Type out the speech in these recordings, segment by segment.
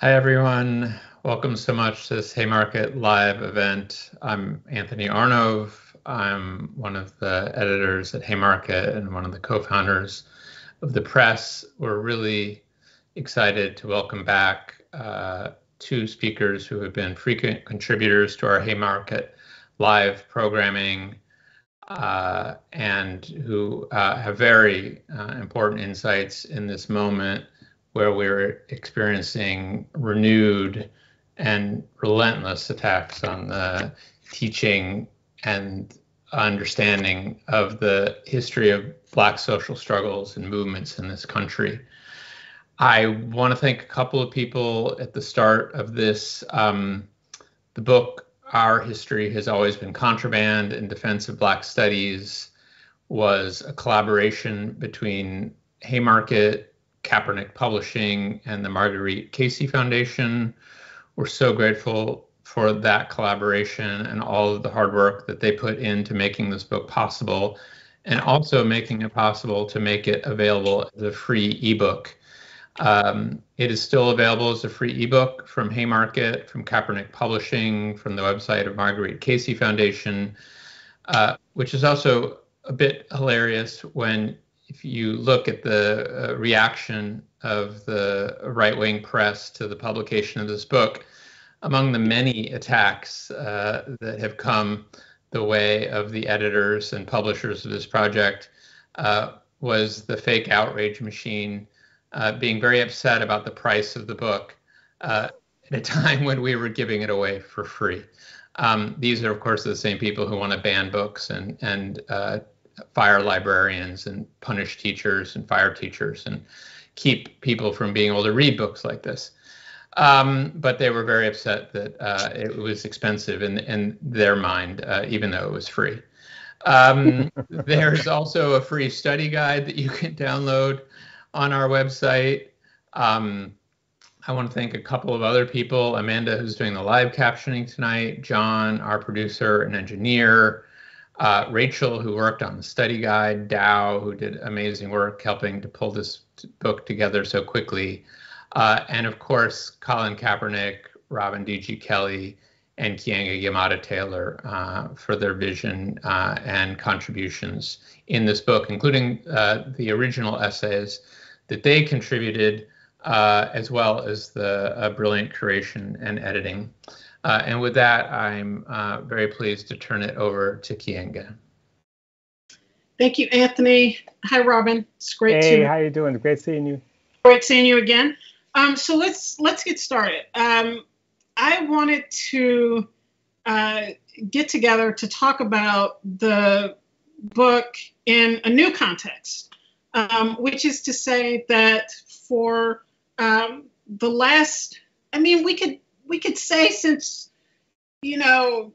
Hi, everyone. Welcome so much to this Haymarket Live event. I'm Anthony Arnove. I'm one of the editors at Haymarket and one of the co founders of the press. We're really excited to welcome back uh, two speakers who have been frequent contributors to our Haymarket Live programming uh, and who uh, have very uh, important insights in this moment where we're experiencing renewed and relentless attacks on the teaching and understanding of the history of Black social struggles and movements in this country. I want to thank a couple of people at the start of this. Um, the book, Our History Has Always Been Contraband in Defense of Black Studies, was a collaboration between Haymarket Kaepernick Publishing and the Marguerite Casey Foundation. We're so grateful for that collaboration and all of the hard work that they put into making this book possible and also making it possible to make it available as a free ebook. Um, it is still available as a free ebook from Haymarket, from Kaepernick Publishing, from the website of Marguerite Casey Foundation, uh, which is also a bit hilarious when if you look at the uh, reaction of the right wing press to the publication of this book, among the many attacks uh, that have come the way of the editors and publishers of this project uh, was the fake outrage machine uh, being very upset about the price of the book uh, at a time when we were giving it away for free. Um, these are, of course, the same people who want to ban books and and uh, fire librarians and punish teachers and fire teachers and keep people from being able to read books like this. Um, but they were very upset that uh, it was expensive in, in their mind, uh, even though it was free. Um, there's also a free study guide that you can download on our website. Um, I want to thank a couple of other people Amanda, who's doing the live captioning tonight, John, our producer and engineer, uh, Rachel, who worked on the study guide, Dow, who did amazing work helping to pull this book together so quickly, uh, and of course, Colin Kaepernick, Robin D.G. Kelley, and Keeanga Yamahtta Taylor uh, for their vision uh, and contributions in this book, including uh, the original essays that they contributed, uh, as well as the brilliant curation and editing. Uh, and with that, I'm uh, very pleased to turn it over to Keeanga. Thank you, Anthony. Hi, Robin. It's great hey, to. Hey, how you doing? Great seeing you. Great seeing you again. Um, so let's let's get started. Um, I wanted to uh, get together to talk about the book in a new context, um, which is to say that for um, the last, I mean, we could we could say since you know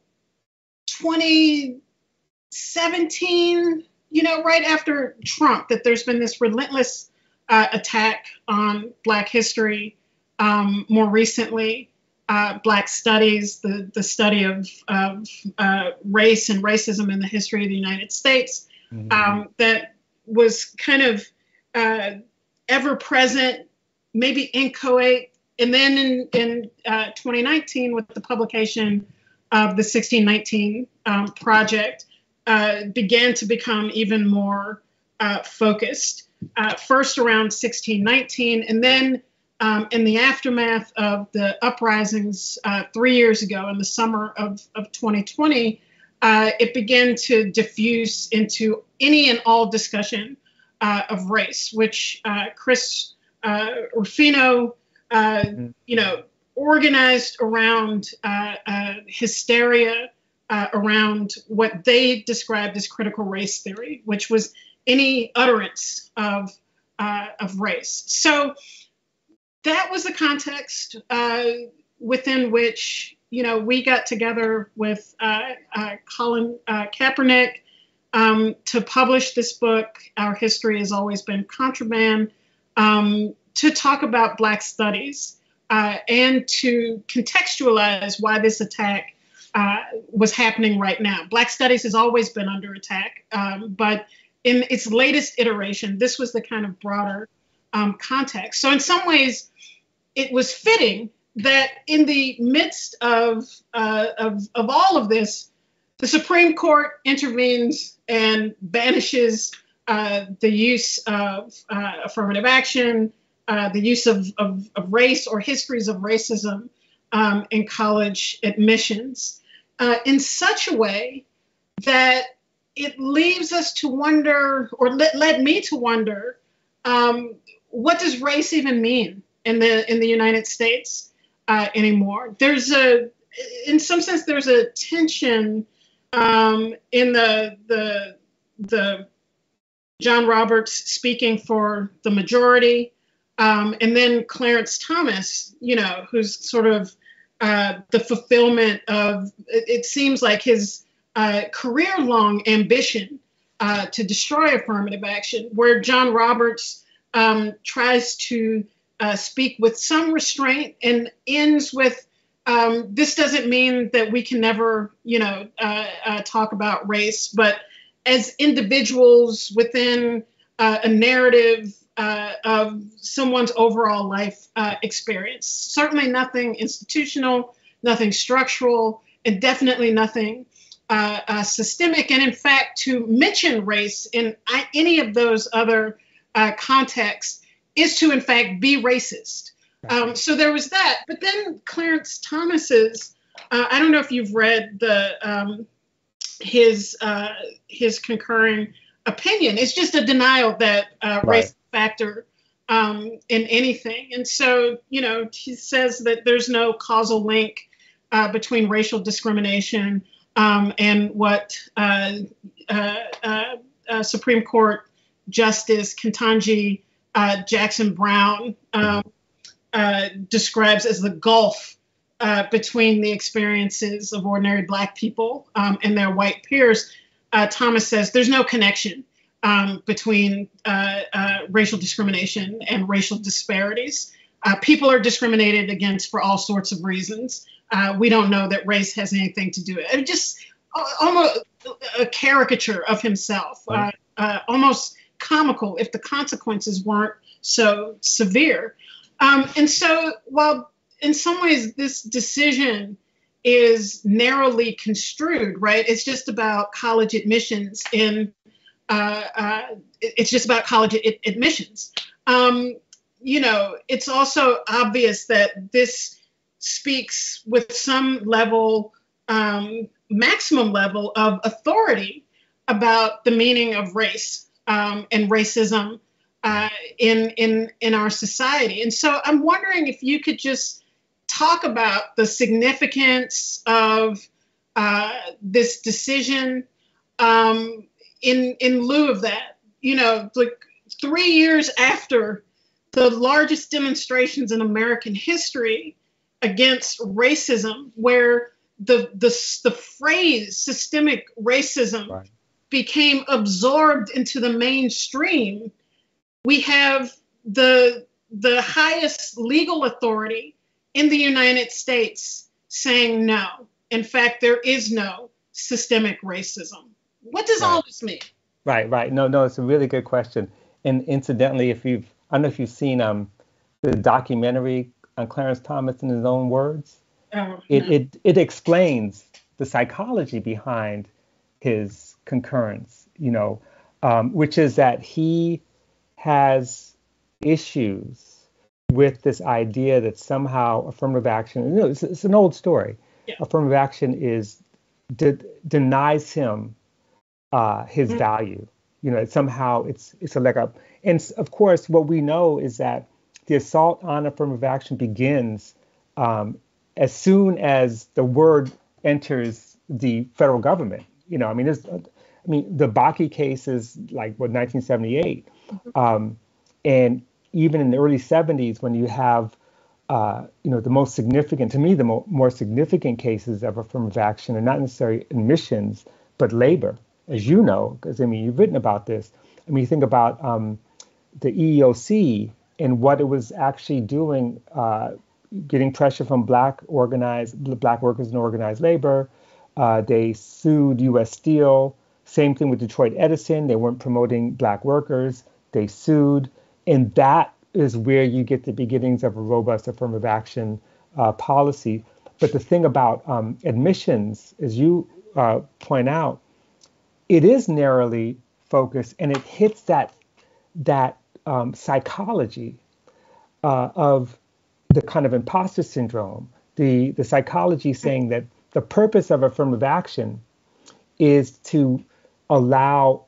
2017 you know right after trump that there's been this relentless uh, attack on black history um, more recently uh, black studies the, the study of, of uh, race and racism in the history of the united states mm-hmm. um, that was kind of uh, ever present maybe inchoate and then in, in uh, 2019, with the publication of the 1619 um, project, uh, began to become even more uh, focused. Uh, first around 1619, and then um, in the aftermath of the uprisings uh, three years ago, in the summer of, of 2020, uh, it began to diffuse into any and all discussion of race, which Chris Rufo uh, mm-hmm. you know, organized around uh, uh, hysteria uh, around what they described as critical race theory, which was any utterance of uh, of race. So that was the context within which you know we got together with Colin Kaepernick. Um, to publish this book, Our History Has Always Been Contraband. Um, to talk about Black studies uh, and to contextualize why this attack uh, was happening right now. Black studies has always been under attack, um, but in its latest iteration, this was the kind of broader um, context. So, in some ways, it was fitting that in the midst of, uh, of, of all of this, the Supreme Court intervenes and banishes uh, the use of uh, affirmative action, uh, the use of, of, of, race or histories of racism um, in college admissions uh, in such a way that it leaves us to wonder, or let, led me to wonder, um, what does race even mean in the in the United States uh, anymore? There's a, in some sense, there's a tension um, in the the the John Roberts speaking for the majority, um, and then Clarence Thomas, you know, who's sort of uh, the fulfillment of it, it seems like his uh, career long ambition uh, to destroy affirmative action, where John Roberts um, tries to uh, speak with some restraint and ends with um, this doesn't mean that we can never, you know, uh, uh, talk about race, but as individuals within a narrative uh, of someone's overall life uh, experience. Certainly nothing institutional, nothing structural, and definitely nothing uh, systemic. And in fact, to mention race in any of those other contexts is to, in fact, be racist. Um, so there was that. But then Clarence Thomas's, uh, I don't know if you've read the um, his uh, his concurring opinion. It's just a denial that uh, right. race factor um, in anything. And so, you know, he says that there's no causal link uh, between racial discrimination um, and what uh, uh, uh Supreme Court Justice Ketanji Jackson Brown um, describes as the gulf uh, between the experiences of ordinary Black people um, and their white peers, uh, Thomas says there's no connection um, between uh, uh racial discrimination and racial disparities. Uh, people are discriminated against for all sorts of reasons. we don't know that race has anything to do with it. Just almost a caricature of himself, almost comical if the consequences weren't so severe. Um, and so while in some ways, this decision is narrowly construed, right? It's just about college admissions in uh, uh, it's just about college ad- admissions. Um, you know, it's also obvious that this speaks with some level, um, maximum level of authority about the meaning of race um, and racism uh, in in in our society. And so I'm wondering if you could just talk about the significance of uh, this decision um, in in lieu of that. You know, like three years after the largest demonstrations in American history against racism, where the the, the phrase systemic racism right. became absorbed into the mainstream, we have the the highest legal authority in the United States saying no. In fact, there is no systemic racism. What does right. all this mean? Right, right. No, no, it's a really good question. And incidentally, if you've, I don't know if you've seen um, the documentary on Clarence Thomas in his own words. Oh, it, no. it, it explains the psychology behind his concurrence, you know, um, which is that he has issues with this idea that somehow affirmative action, you know, it's, it's an old story. Yeah. Affirmative action is de- denies him uh, his mm-hmm. value. You know, somehow it's it's a leg up. And of course, what we know is that the assault on affirmative action begins um, as soon as the word enters the federal government. You know, I mean, I mean, the Bakke case is like what 1978, mm-hmm. um, and even in the early 70s, when you have uh, you know, the most significant, to me, the mo- more significant cases of affirmative action are not necessarily admissions, but labor, as you know, because I mean, you've written about this. I mean, you think about um, the EEOC and what it was actually doing, uh, getting pressure from black organized, black workers and organized labor. Uh, they sued U.S. Steel. Same thing with Detroit Edison. They weren't promoting black workers. They sued and that is where you get the beginnings of a robust affirmative action uh, policy. But the thing about um, admissions, as you uh, point out, it is narrowly focused and it hits that that um, psychology uh, of the kind of imposter syndrome, the the psychology saying that the purpose of affirmative action is to allow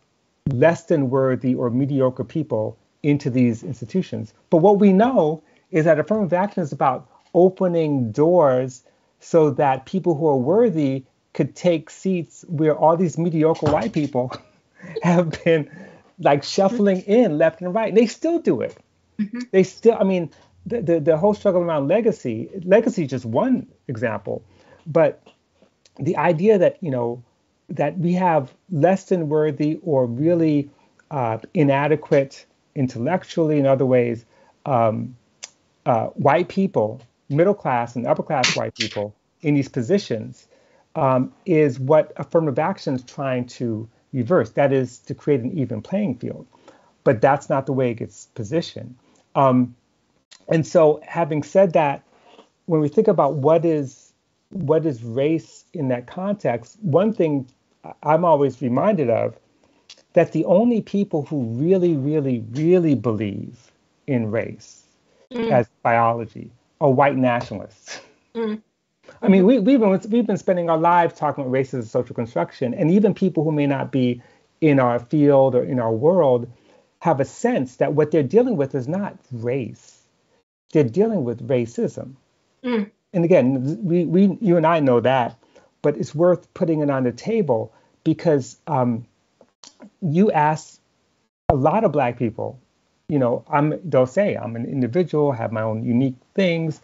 less than worthy or mediocre people into these institutions. But what we know is that affirmative action is about opening doors so that people who are worthy could take seats where all these mediocre white people have been like shuffling in left and right. And they still do it. Mm-hmm. They still, I mean, the, the, the whole struggle around legacy, legacy is just one example, but the idea that, you know, that we have less than worthy or really uh, inadequate intellectually in other ways um, uh, white people, middle class and upper class white people in these positions um, is what affirmative action is trying to reverse. That is to create an even playing field. But that's not the way it gets positioned. Um, and so, having said that, when we think about what is what is race in that context, one thing I'm always reminded of that the only people who really, really, really believe in race mm. as biology are white nationalists. Mm. I mean, we, we've, been, we've been spending our lives talking about race as a social construction, and even people who may not be in our field or in our world have a sense that what they're dealing with is not race. They're dealing with racism. Mm. And again, we, we, you and I know that, but it's worth putting it on the table because um, you ask a lot of black people, you know, I'm they'll say I'm an individual, have my own unique things.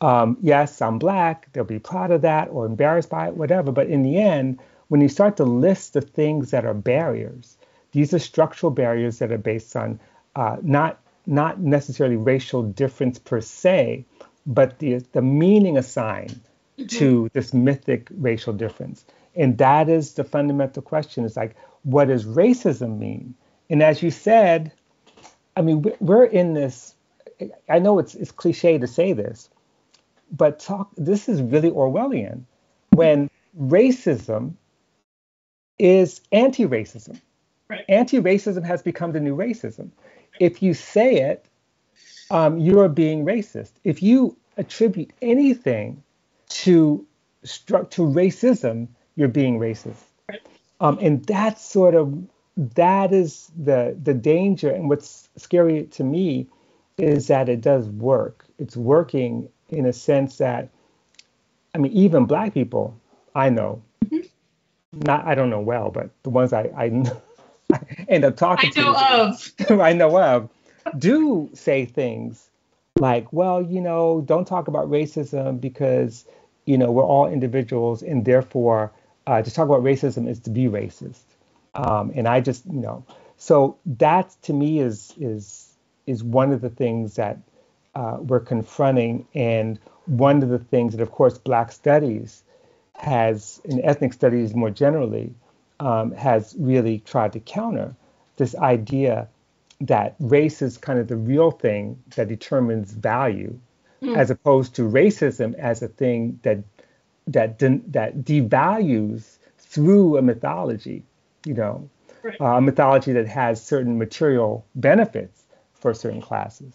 Um, yes, I'm black. They'll be proud of that or embarrassed by it, whatever. But in the end, when you start to list the things that are barriers, these are structural barriers that are based on uh, not not necessarily racial difference per se, but the the meaning assigned mm-hmm. to this mythic racial difference. And that is the fundamental question. It's like, what does racism mean? And as you said, I mean, we're in this. I know it's it's cliche to say this, but talk. This is really Orwellian. When racism is anti-racism. Right. Anti-racism has become the new racism. If you say it, um, you are being racist. If you attribute anything to to racism, you're being racist. Right. Um, and that's sort of that is the the danger. And what's scary to me is that it does work. It's working in a sense that, I mean, even black people I know not I don't know well, but the ones I I, I end up talking I know to, of I know of do say things like, well, you know, don't talk about racism because you know we're all individuals and therefore uh, to talk about racism is to be racist. Um, and I just you know so that to me is is is one of the things that uh, we're confronting and one of the things that of course Black Studies has, in ethnic studies more generally, um, has really tried to counter this idea that race is kind of the real thing that determines value, mm. as opposed to racism as a thing that that de- that devalues through a mythology, you know, right. uh, a mythology that has certain material benefits for certain classes.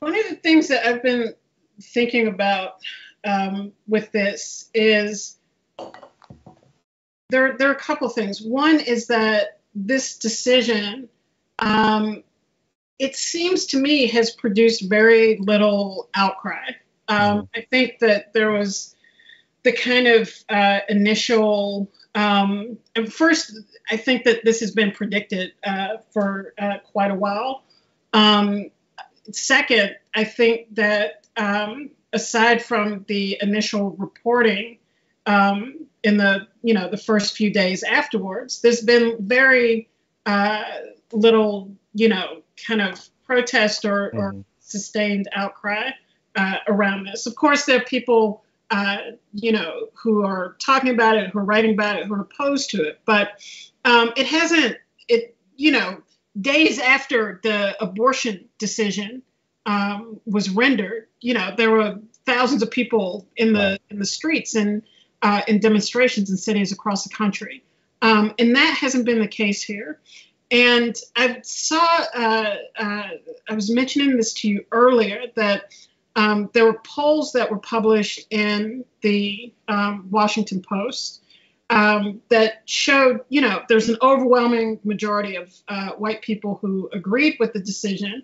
One of the things that I've been thinking about um, with this is there, there are a couple things. One is that this decision, um, it seems to me, has produced very little outcry. Um, mm-hmm. I think that there was the kind of uh, initial. Um, and first, I think that this has been predicted uh, for uh, quite a while. Um, second, I think that um, aside from the initial reporting um, in the you know the first few days afterwards, there's been very uh, little you know kind of protest or, mm-hmm. or sustained outcry uh, around this. Of course, there are people uh, you know who are talking about it, who are writing about it, who are opposed to it, but um, it hasn't it you know days after the abortion decision um, was rendered, you know, there were thousands of people in the in the streets and uh, in demonstrations in cities across the country, um, and that hasn't been the case here. And I saw, uh, uh, I was mentioning this to you earlier that um, there were polls that were published in the um, Washington Post um, that showed, you know, there's an overwhelming majority of uh, white people who agreed with the decision,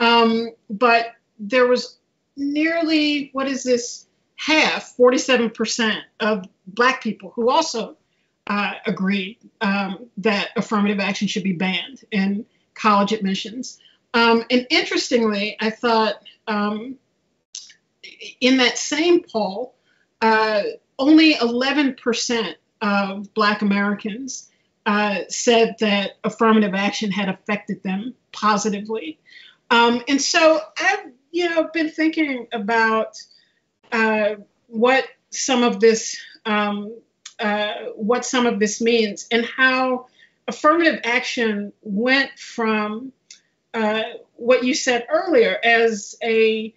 um, but there was nearly, what is this, half, 47% of black people who also uh, agreed um, that affirmative action should be banned in college admissions. Um, and interestingly, I thought um, in that same poll, uh, only 11% of Black Americans uh, said that affirmative action had affected them positively. Um, and so I've, you know, been thinking about uh, what some of this, um, uh, what some of this means, and how affirmative action went from uh, what you said earlier as a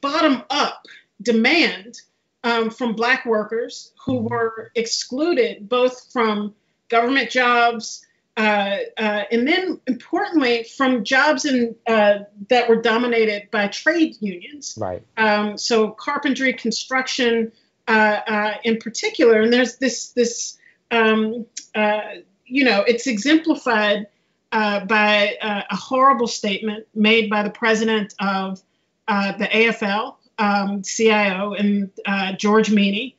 bottom up demand um, from Black workers who mm-hmm. were excluded both from government jobs uh, uh, and then importantly from jobs in, uh, that were dominated by trade unions. Right. Um, so carpentry, construction, uh, uh, in particular, and there's this this um, uh, you know it's exemplified by a horrible statement made by the president of the AFL um, CIO and uh, George Meany,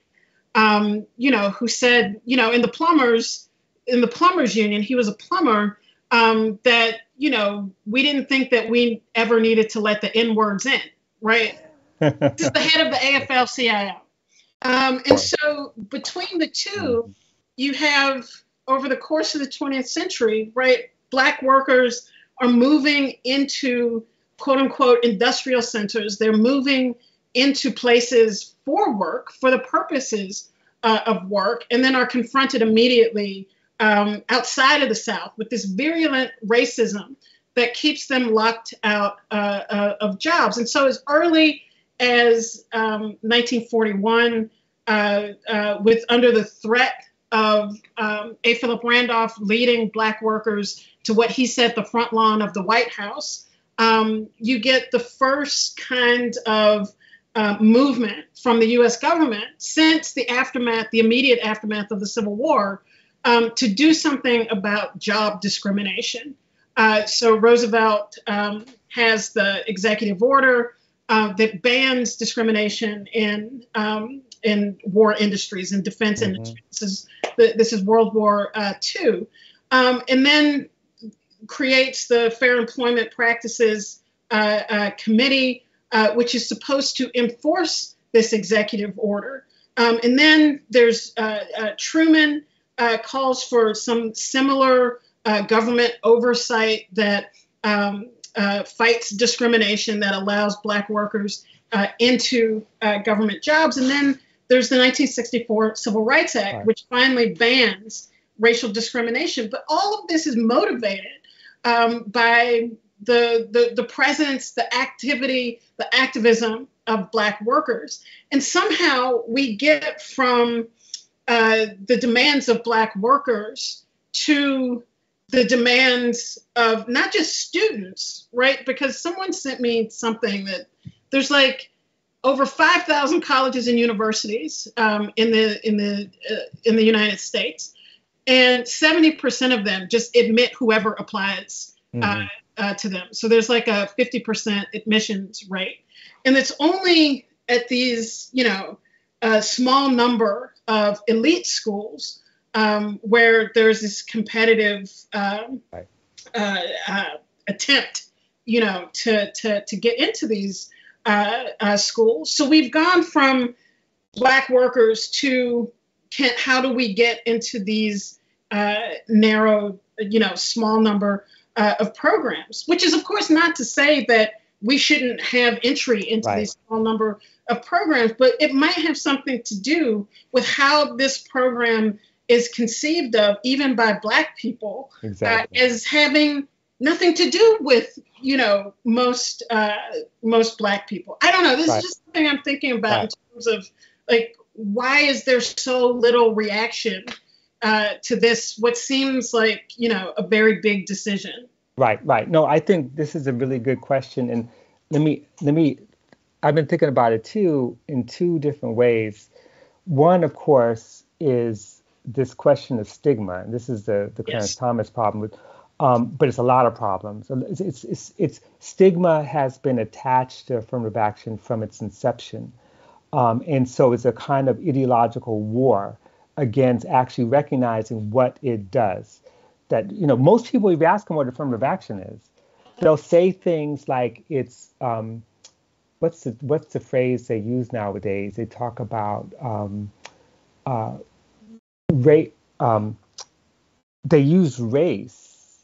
um, you know, who said, you know, in the plumbers, in the plumbers union, he was a plumber, um, that, you know, we didn't think that we ever needed to let the N words in, right? this is the head of the AFL CIO. Um, and so between the two, you have over the course of the 20th century, right, black workers are moving into quote unquote industrial centers. They're moving into places for work, for the purposes uh, of work, and then are confronted immediately um, outside of the South with this virulent racism that keeps them locked out uh, uh, of jobs. And so, as early as um, 1941, uh, uh, with under the threat of um, A. Philip Randolph leading Black workers to what he said the front lawn of the White House, um, you get the first kind of uh, movement from the US government since the aftermath, the immediate aftermath of the Civil War, um, to do something about job discrimination. Uh, so Roosevelt um, has the executive order uh, that bans discrimination in um, in war industries and defense mm-hmm. industries. This is this is World War II, uh, um, and then creates the Fair Employment Practices uh, uh, Committee, uh, which is supposed to enforce this executive order. Um, and then there's uh, uh, Truman uh, calls for some similar government oversight that um, fights discrimination that allows black workers into government jobs. And then there's the 1964 Civil Rights Act, right. which finally bans racial discrimination. But all of this is motivated um, by the, the, the presence, the activity, the activism of Black workers. And somehow we get from uh, the demands of Black workers to the demands of not just students, right? Because someone sent me something that there's like over 5,000 colleges and universities um, in the in the uh, in the United States, and 70% of them just admit whoever applies uh, mm-hmm uh, to them. So there's like a 50% admissions rate. And it's only at these, you know, a small number of elite schools um, where there's this competitive um, right. uh, uh, attempt, you know, to, to, to get into these uh, uh, schools. So we've gone from black workers to can, how do we get into these uh, narrow, you know, small number uh, of programs, which is, of course, not to say that we shouldn't have entry into right. these small number of programs, but it might have something to do with how this program is conceived of, even by Black people, exactly. uh, as having nothing to do with you know most uh, most black people. I don't know. This right. is just something I'm thinking about right. in terms of like why is there so little reaction uh, to this? What seems like you know a very big decision. Right, right. No, I think this is a really good question, and let me let me. I've been thinking about it too in two different ways. One, of course, is this question of stigma. And this is the the Clarence yes. Thomas problem with um, but it's a lot of problems. It's, it's, it's, it's, stigma has been attached to affirmative action from its inception. Um, and so it's a kind of ideological war against actually recognizing what it does. That, you know, most people, if you ask them what affirmative action is, they'll say things like it's, um, what's the, what's the phrase they use nowadays? They talk about um, uh, rate, um, they use race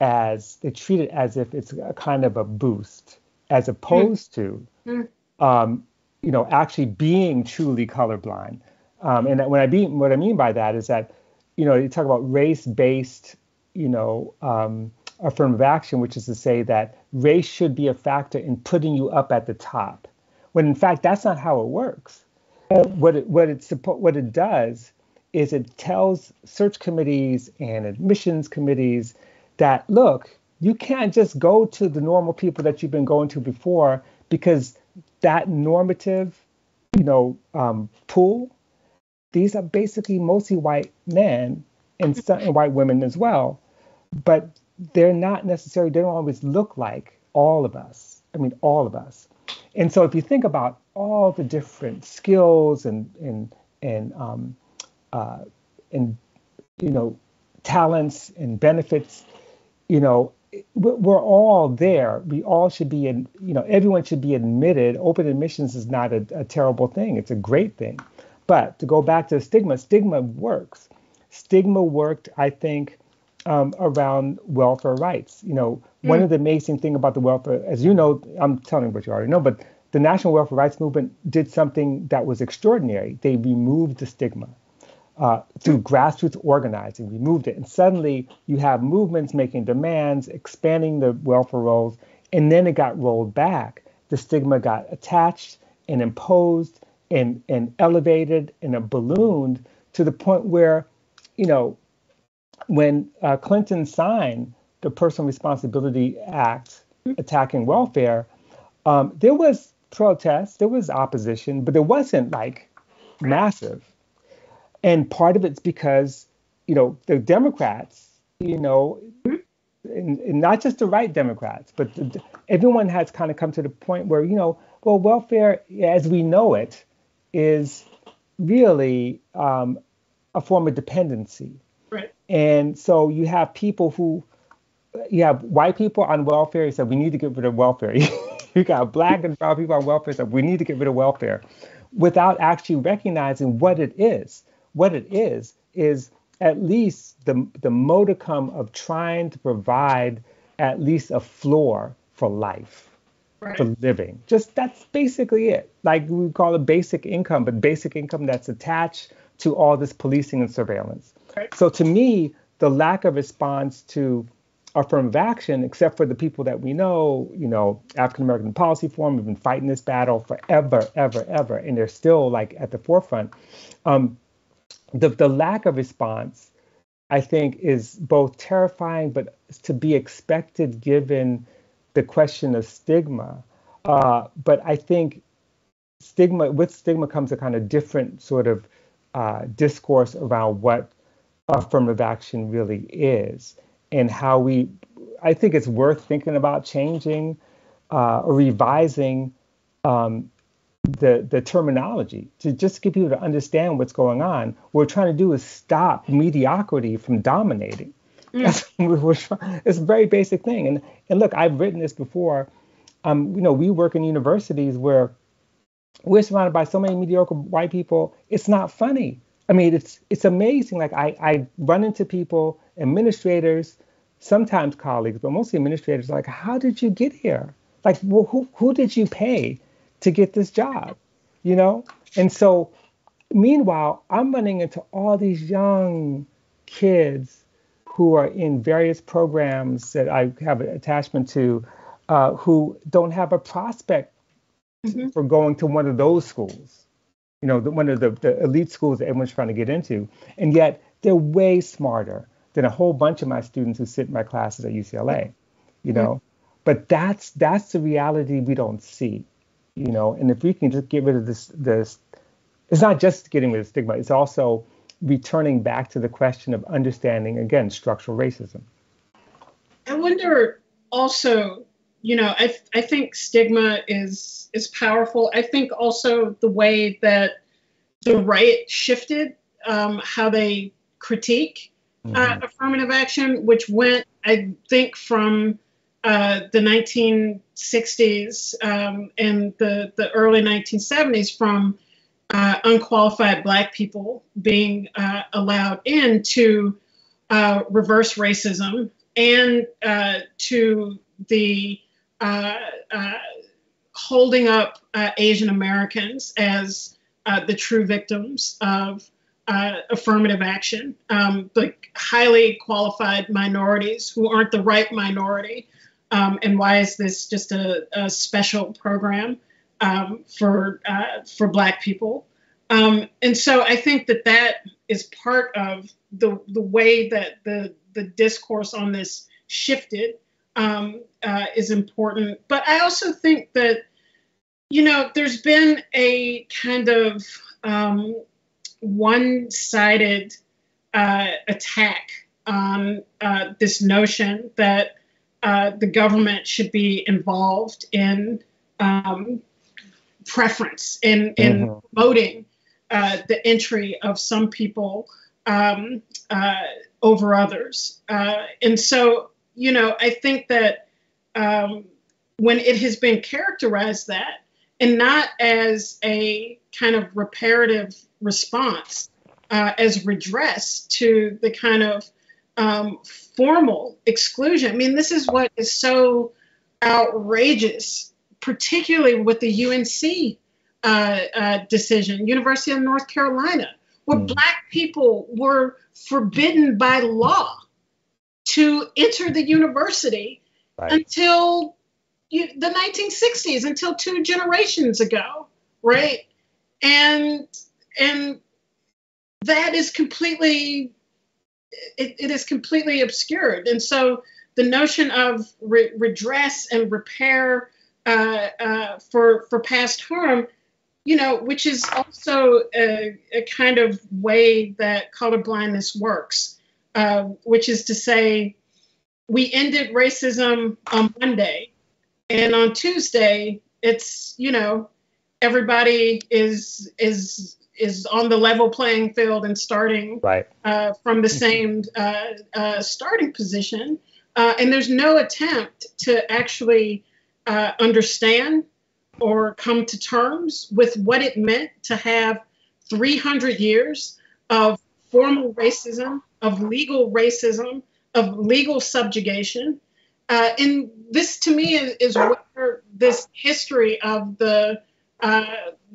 as they treat it as if it's a kind of a boost, as opposed mm. to, mm. Um, you know, actually being truly colorblind. Um, and when I mean what I mean by that is that, you know, you talk about race-based, you know, um, affirmative action, which is to say that race should be a factor in putting you up at the top, when in fact that's not how it works. What it what it support what it does is it tells search committees and admissions committees that look, you can't just go to the normal people that you've been going to before because that normative, you know, um, pool, these are basically mostly white men and, some, and white women as well, but they're not necessarily, they don't always look like all of us. I mean, all of us. And so if you think about all the different skills and and and um, uh, and you know talents and benefits you know, we're all there. We all should be in, you know, everyone should be admitted. Open admissions is not a, a, terrible thing, it's a great thing. But to go back to stigma, stigma works. Stigma worked, I think, um, around welfare rights. You know, mm. one of the amazing thing about the welfare, as you know, I'm telling you what you already know, but the National Welfare Rights Movement did something that was extraordinary. They removed the stigma uh, through grassroots organizing, we moved it. And suddenly you have movements making demands, expanding the welfare rolls, and then it got rolled back. The stigma got attached and imposed and, and elevated and ballooned to the point where, you know, when uh, Clinton signed the Personal Responsibility Act attacking welfare, um, there was protest, there was opposition, but it wasn't like massive and part of it's because you know the Democrats, you know, and, and not just the right Democrats, but the, everyone has kind of come to the point where you know, well, welfare as we know it is really um, a form of dependency. Right. And so you have people who, you have white people on welfare. You said we need to get rid of welfare. you got black and brown people on welfare. Said we need to get rid of welfare, without actually recognizing what it is what it is is at least the the modicum of trying to provide at least a floor for life right. for living just that's basically it like we call it basic income but basic income that's attached to all this policing and surveillance right. so to me the lack of response to affirmative action, except for the people that we know, you know, African American Policy Forum have been fighting this battle forever, ever, ever, and they're still like at the forefront. Um, the, the lack of response, I think, is both terrifying but to be expected given the question of stigma. Uh, but I think stigma with stigma comes a kind of different sort of uh, discourse around what affirmative action really is and how we. I think it's worth thinking about changing uh, or revising um, the the terminology to just get people to understand what's going on. What we're trying to do is stop mediocrity from dominating. Mm. it's a very basic thing. And and look, I've written this before. Um, you know, we work in universities where we're surrounded by so many mediocre white people. It's not funny. I mean, it's it's amazing. Like I I run into people, administrators, sometimes colleagues, but mostly administrators. Like, how did you get here? Like, well, who who did you pay? To get this job, you know? And so, meanwhile, I'm running into all these young kids who are in various programs that I have an attachment to uh, who don't have a prospect mm-hmm. for going to one of those schools. You know, the, one of the, the elite schools that everyone's trying to get into. And yet they're way smarter than a whole bunch of my students who sit in my classes at UCLA. You know, mm-hmm. but that's that's the reality we don't see. You know, and if we can just get rid of this this it's not just getting rid of stigma, it's also returning back to the question of understanding again structural racism. I wonder also you know, I, I think stigma is is powerful. I think also the way that the right shifted um, how they critique uh, mm-hmm. affirmative action, which went, I think, from uh, the 1960s um, and the, the early 1970s from uh, unqualified Black people being uh, allowed in to uh, reverse racism and uh, to the uh, uh, holding up uh, Asian Americans as the true victims of affirmative action, um, the highly qualified minorities who aren't the right minority. Um, and why is this just a, a special program um, for uh, for Black people? Um, and so I think that that is part of the the way that the the discourse on this shifted um, uh, is important. But I also think that, you know, there's been a kind of um, one sided uh, attack on uh, this notion that uh, the government should be involved in um, preference, in, in mm-hmm. promoting uh, the entry of some people um, uh, over others. and so you know, I think that um, when it has been characterized that, and not as a kind of reparative response, uh, as redress to the kind of um, formal exclusion. I mean, this is what is so outrageous, particularly with the UNC uh, uh, decision, University of North Carolina, where mm. Black people were forbidden by law to enter the university right. until you, the 1960s, until two generations ago, right? And and that is completely it, it is completely obscured. And so the notion of re- redress and repair uh, uh, for for past harm, you know, which is also a, a kind of way that colorblindness works. Uh, which is to say, we ended racism on Monday, and on Tuesday, it's you know everybody is is is on the level playing field and starting right. uh, from the same uh, uh, starting position, uh, and there's no attempt to actually uh, understand or come to terms with what it meant to have 300 years of formal racism of legal racism, of legal subjugation. Uh, and this, to me, is, is where this history of the, uh,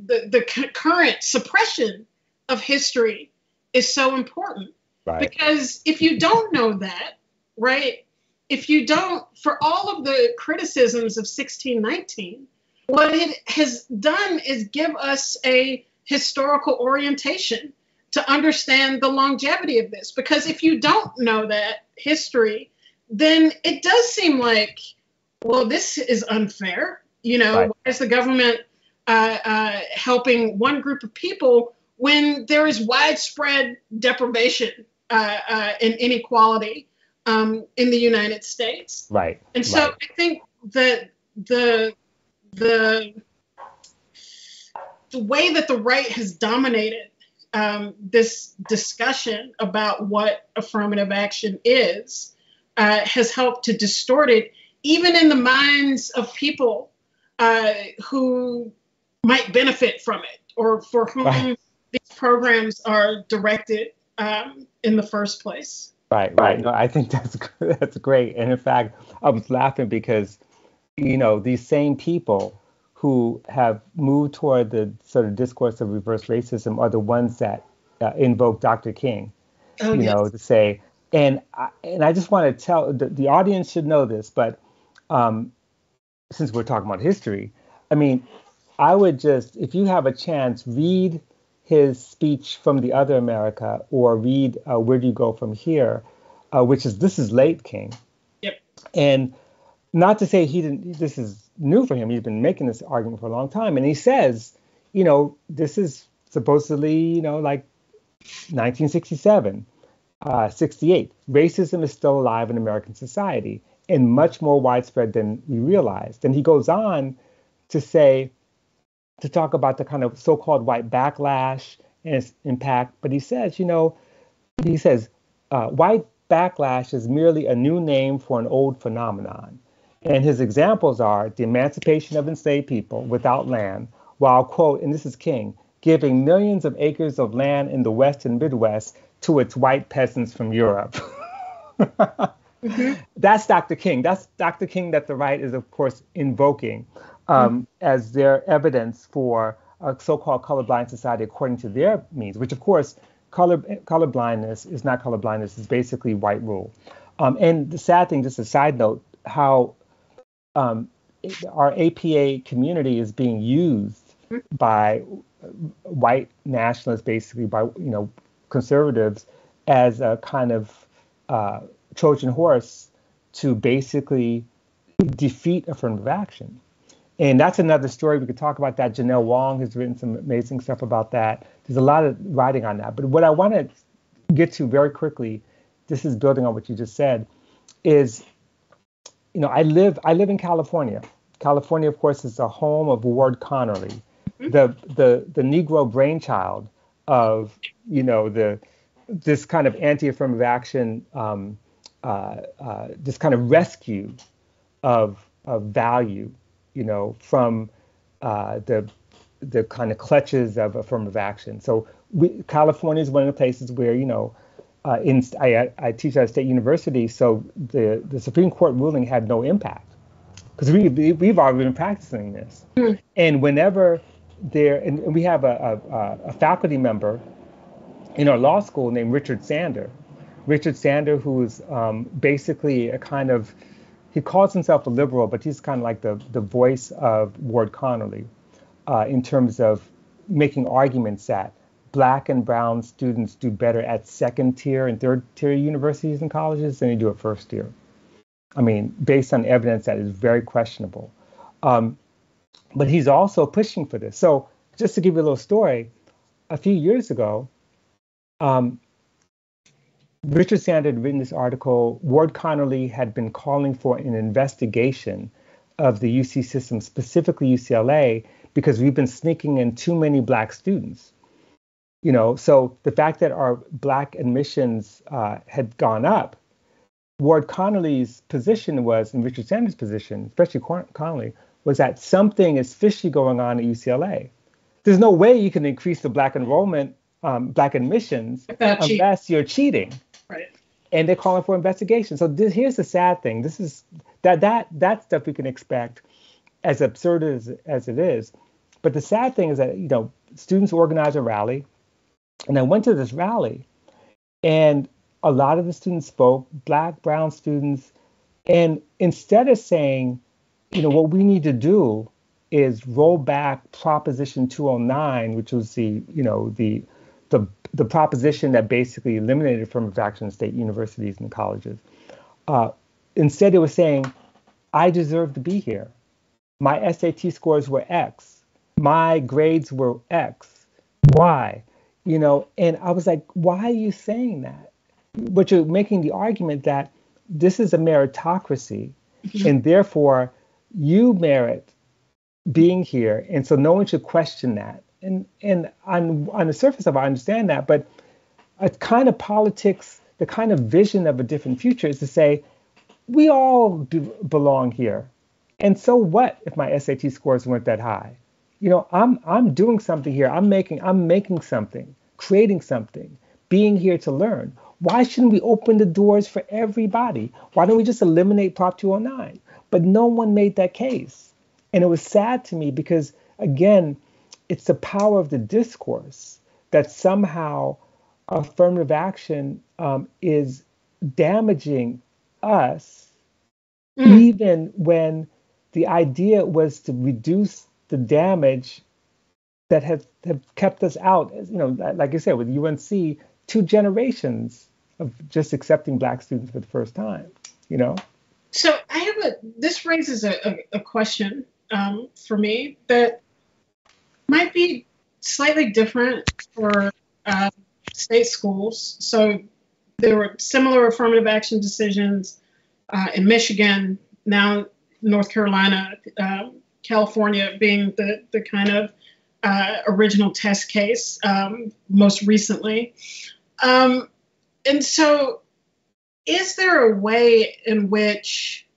the, the current suppression of history is so important. Right. Because if you don't know that, right, if you don't, for all of the criticisms of 1619, what it has done is give us a historical orientation to understand the longevity of this. Because if you don't know that history, then it does seem like, well, this is unfair. You know, right. why is the government uh, uh, helping one group of people when there is widespread deprivation uh, uh and inequality um, in the United States? Right. And so right. I think that the the the way that the right has dominated um, this discussion about what affirmative action is uh, has helped to distort it, even in the minds of people uh, who might benefit from it or for whom right. these programs are directed um, in the first place. Right, right. No, I think that's that's great. And in fact, I was laughing because, you know, these same people who have moved toward the sort of discourse of reverse racism are the ones that uh, invoke Dr. King. Oh, you yes. know, to say, and I, and I just want to tell the, the audience should know this, but um, since we're talking about history, I mean, I would just, if you have a chance, read his speech from the other America or read uh, Where Do You Go From Here, uh, which is This is Late King. Yep. And not to say he didn't, this is new for him. He's been making this argument for a long time. And he says, you know, this is supposedly, you know, like 1967, uh, 68. Racism is still alive in American society and much more widespread than we realized. And he goes on to say, to talk about the kind of so-called white backlash and its impact. But he says, you know, he says, uh, white backlash is merely a new name for an old phenomenon. And his examples are the emancipation of enslaved people without land, while, quote, and this is King, giving millions of acres of land in the West and Midwest to its white peasants from Europe. mm-hmm. That's Dr. King. That's Dr. King that the right is, of course, invoking um, as their evidence for a so-called colorblind society according to their means, which, of course, color colorblindness is not colorblindness; it's basically white rule. Um, and the sad thing, just a side note, how um, our APA community is being used by white nationalists, basically by you know conservatives, as a kind of uh, Trojan horse to basically defeat affirmative action. And that's another story. We could talk about that. Janelle Wong has written some amazing stuff about that. There's a lot of writing on that. But what I want to get to very quickly, this is building on what you just said, is you know, I live I live in California. California, of course, is the home of Ward Connerly, mm-hmm. the the the Negro brainchild of you know the this kind of anti-affirmative action um, uh, uh, this kind of rescue of, of value, you know, from uh, the the kind of clutches of affirmative action. So we, California is one of the places where, you know, uh, in I, I, teach at a state university, so the, the Supreme Court ruling had no impact because we, we have already been practicing this. Mm. And whenever there, and we have a, a, a faculty member in our law school named Richard Sander, Richard Sander, who's um, basically a kind of, he calls himself a liberal, but he's kind of like the, the voice of Ward Connerly uh, in terms of making arguments that black and brown students do better at second tier and third tier universities and colleges than they do at first tier. I mean, based on evidence that is very questionable. Um, but he's also pushing for this. So, just to give you a little story, a few years ago, um, Richard Sander had written this article. Ward Connerly had been calling for an investigation of the UC system, specifically UCLA, because we've been sneaking in too many black students. You know, so the fact that our black admissions uh, had gone up, Ward Connerly's position was, and Richard Sanders' position, especially Connerly, was that something is fishy going on at UCLA. There's no way you can increase the black enrollment, um, black admissions, unless you're cheating. Right. And they're calling for investigation. So this, here's the sad thing. This is that that that stuff we can expect, as absurd as as it is. But the sad thing is that you know students organize a rally, and I went to this rally, and a lot of the students spoke, black, brown students, and instead of saying, you know, what we need to do is roll back Proposition 209, which was the, you know, the the the proposition that basically eliminated affirmative action in state universities and colleges. Uh, instead, it was saying, I deserve to be here. My SAT scores were X. My grades were X. Why? You know, and I was like, why are you saying that? But you're making the argument that this is a meritocracy, mm-hmm. and therefore you merit being here, and so no one should question that and and on on the surface of it, I understand that, but a kind of politics, the kind of vision of a different future is to say, we all do belong here, and so what if my SAT scores weren't that high? You know, I'm I'm doing something here. I'm making I'm making something, creating something, being here to learn. Why shouldn't we open the doors for everybody? Why don't we just eliminate Prop 209? But no one made that case. And it was sad to me because, again, it's the power of the discourse that somehow affirmative action um, is damaging us, mm. even when the idea was to reduce the damage that have, have kept us out, you know, like I said, with UNC, two generations of just accepting black students for the first time, you know? So I have a, this raises a, a, a question um, for me that might be slightly different for uh, state schools. So there were similar affirmative action decisions uh, in Michigan, now North Carolina, uh, California being the, the kind of uh, original test case um, most recently. Um, and so, is there a way in which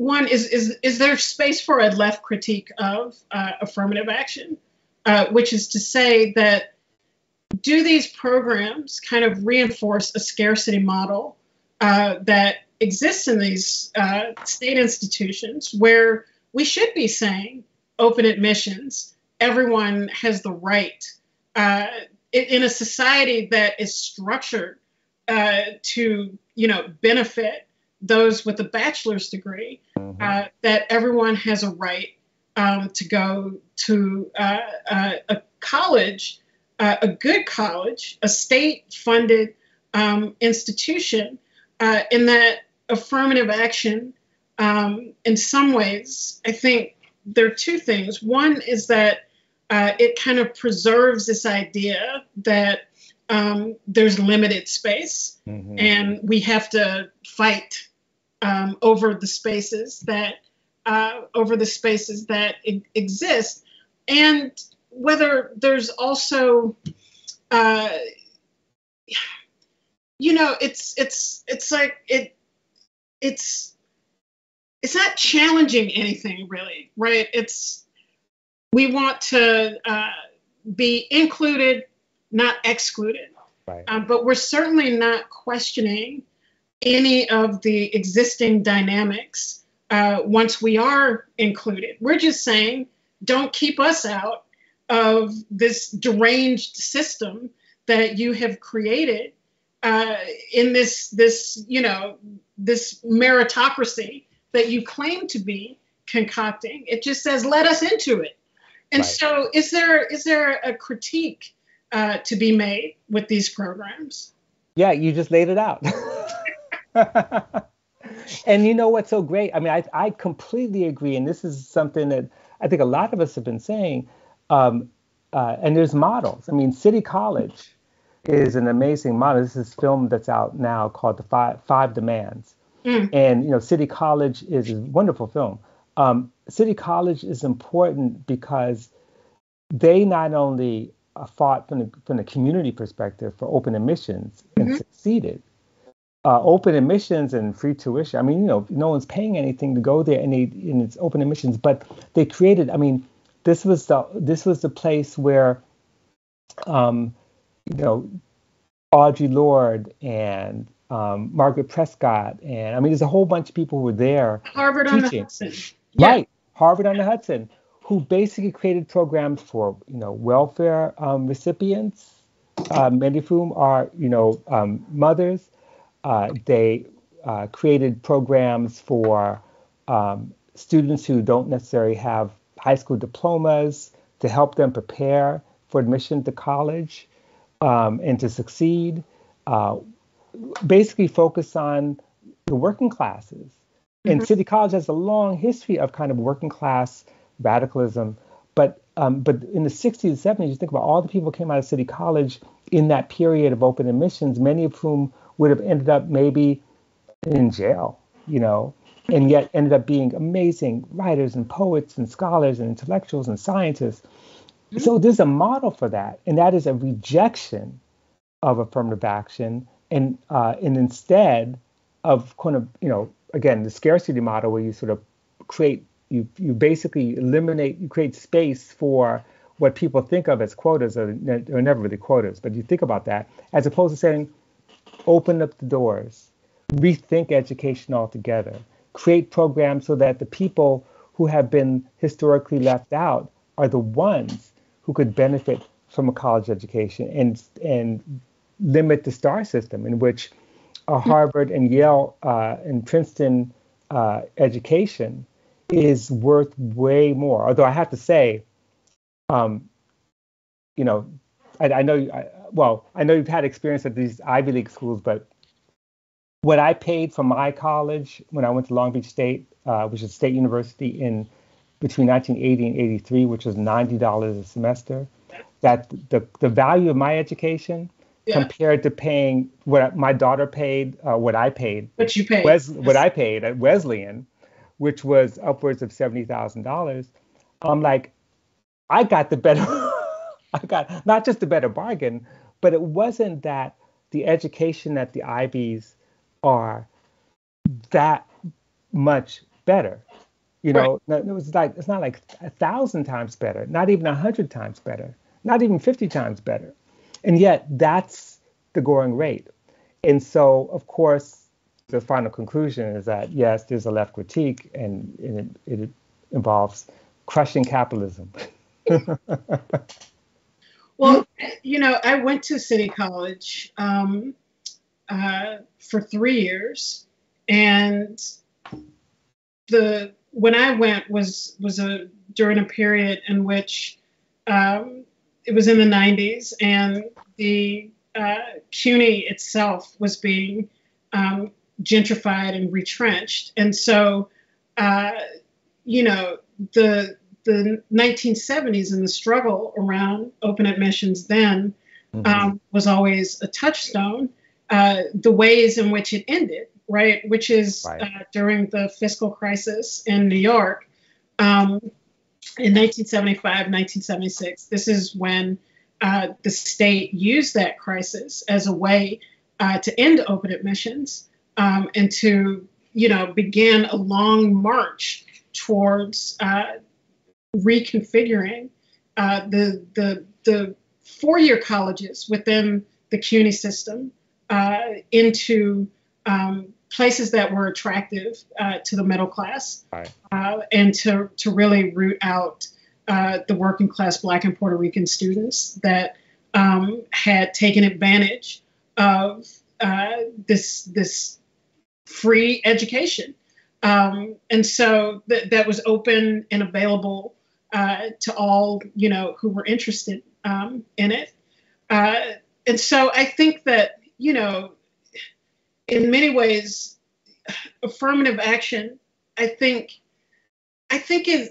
one is is is there space for a left critique of uh, affirmative action, uh, which is to say that do these programs kind of reinforce a scarcity model uh, that exists in these uh, state institutions where we should be saying open admissions, everyone has the right uh, in a society that is structured uh, to you know benefit those with a bachelor's degree mm-hmm. uh, that everyone has a right um, to go to uh, uh a college, uh, a good college, a state funded um, institution, uh, in that affirmative action, um, in some ways, I think there are two things. One is that it kind of preserves this idea that um, there's limited space mm-hmm. and we have to fight um, over the spaces that uh, over the spaces that e- exist, and whether there's also, uh, you know, it's it's it's like it it's it's not challenging anything really, right? It's we want to uh, be included, not excluded. Right. Um, but we're certainly not questioning any of the existing dynamics uh, once we are included. We're just saying, don't keep us out of this deranged system that you have created uh, in this this you know this meritocracy that you claim to be concocting. It just says let us into it. And right. so, is there is there a critique uh, to be made with these programs? Yeah, you just laid it out. and you know what's so great? I mean, I, I completely agree. And this is something that I think a lot of us have been saying. Um, uh, and there's models. I mean, City College is an amazing model. This is film that's out now called The Five, Five Demands. Mm. And, you know, City College is a wonderful film. Um, City College is important because they not only uh, fought from the, from the community perspective for open admissions and mm-hmm. succeeded, uh, open admissions and free tuition. I mean, you know, no one's paying anything to go there, and, they, and it's open admissions. But they created. I mean, this was the this was the place where, um, you know, Audre Lorde and um, Margaret Prescod, and I mean, there's a whole bunch of people who were there. Harvard teaching. on the Hudson. Yeah. Right, Harvard on the Hudson, who basically created programs for you know welfare um, recipients, uh, many of whom are you know um, mothers uh, they uh, created programs for um, students who don't necessarily have high school diplomas to help them prepare for admission to college um, and to succeed. Uh, basically, focus on the working classes. Mm-hmm. And City College has a long history of kind of working class radicalism. But um, but in the 60s and 70s, you think about all the people who came out of City College in that period of open admissions, many of whom would have ended up maybe in jail, you know, and yet ended up being amazing writers and poets and scholars and intellectuals and scientists. Mm-hmm. So there's a model for that, and that is a rejection of affirmative action, and uh, and instead of kind of you know again the scarcity model where you sort of create you you basically eliminate you create space for what people think of as quotas are never really quotas, but you think about that as opposed to saying open up the doors, rethink education altogether, create programs so that the people who have been historically left out are the ones who could benefit from a college education and and limit the star system in which a Harvard and Yale uh, and Princeton uh, education is worth way more. Although I have to say, um, you know, I, I know, I, well, I know you've had experience at these Ivy League schools, but what I paid for my college when I went to Long Beach State, uh, which is a state university in between 1980 and 83, which was $90 a semester, that the, the value of my education yeah. compared to paying what my daughter paid, uh, what I paid, what you paid, Wes, what I paid at Wesleyan, which was upwards of seventy thousand dollars. I'm like, I got the better, I got not just the better bargain, but it wasn't that the education at the Ivies are that much better. You know, right. it was like it's not like a thousand times better, not even a hundred times better, not even fifty times better. And yet that's the going rate. And so, of course, the final conclusion is that yes, there's a left critique, and, and it, it involves crushing capitalism. well, you know, I went to City College um, uh, for three years, and the when I went was was a during a period in which um, it was in the 90s, and the uh, CUNY itself was being um, gentrified and retrenched, and so uh, you know the the 1970s and the struggle around open admissions then mm-hmm. um, was always a touchstone. Uh, the ways in which it ended, right, which is right. Uh, during the fiscal crisis in New York. Um, in 1975, 1976. This is when uh, the state used that crisis as a way uh, to end open admissions um, and to, you know, begin a long march towards uh, reconfiguring uh, the the the four-year colleges within the CUNY system uh, into um, places that were attractive uh, to the middle class right. uh, and to, to really root out uh, the working class Black and Puerto Rican students that um, had taken advantage of uh, this, this free education. Um, and so th- that was open and available uh, to all, you know, who were interested um, in it. Uh, and so I think that, you know, in many ways, affirmative action, I think, I think is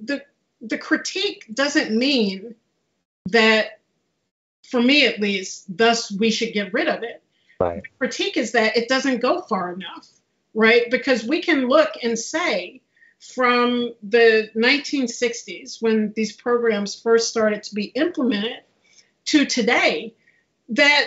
the the critique doesn't mean that, for me at least, thus we should get rid of it. Right. The critique is that it doesn't go far enough, right? Because we can look and say from the 1960s when these programs first started to be implemented to today that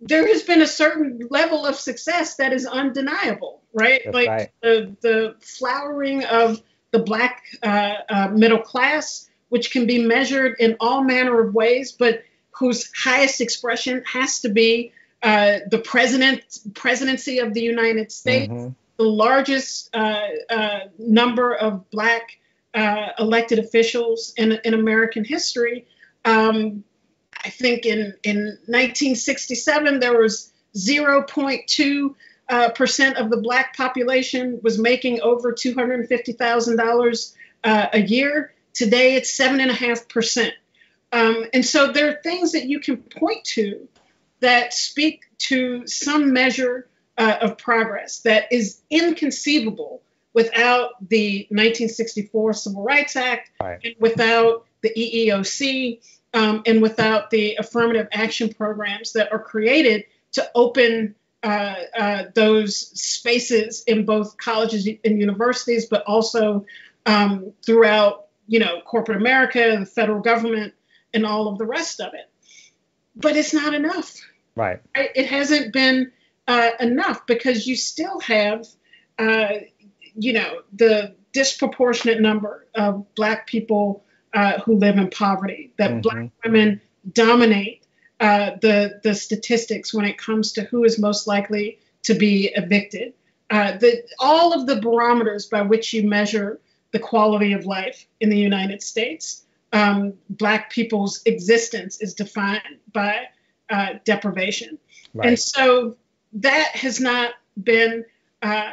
there has been a certain level of success that is undeniable, right? That's like right. The, the flowering of the black uh, uh, middle class, which can be measured in all manner of ways, but whose highest expression has to be uh, the president presidency of the United States, mm-hmm. The largest uh, uh, number of black uh, elected officials in, in American history. Um, I think in, in 1967, there was 0.2 uh, percent of the black population was making over $250,000 uh, a year. Today, it's 7.5%. Um, and so there are things that you can point to that speak to some measure uh, of progress that is inconceivable without the 1964 Civil Rights Act right. and without the EEOC um, and without the affirmative action programs that are created to open uh, uh, those spaces in both colleges and universities, but also um, throughout, you know, corporate America, the federal government, and all of the rest of it. But it's not enough. Right. It hasn't been uh, enough because you still have, uh, you know, the disproportionate number of Black people uh, who live in poverty, that mm-hmm. Black women dominate uh, the, the statistics when it comes to who is most likely to be evicted. Uh, the, all of the barometers by which you measure the quality of life in the United States, um, Black people's existence is defined by uh, deprivation. Right. And so that has not been uh,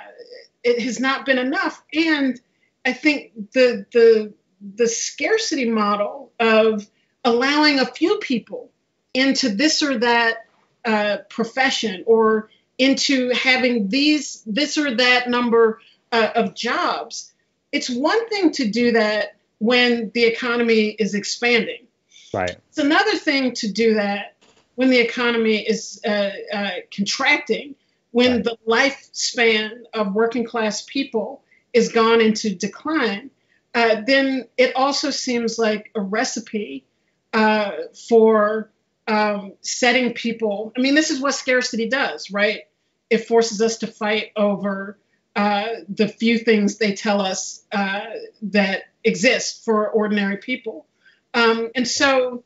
it has not been enough. And I think the the the scarcity model of allowing a few people into this or that uh, profession or into having these this or that number uh, of jobs. It's one thing to do that when the economy is expanding. Right. It's another thing to do that when the economy is uh, uh contracting, when right. the lifespan of working class people is gone into decline. Uh, then it also seems like a recipe uh, for um, setting people. I mean, this is what scarcity does, right? It forces us to fight over uh, the few things they tell us uh, that exist for ordinary people. Um, and so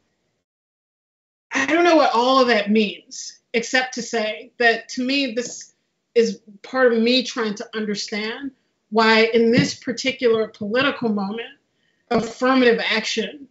I don't know what all of that means, except to say that to me, this is part of me trying to understand why, in this particular political moment, affirmative action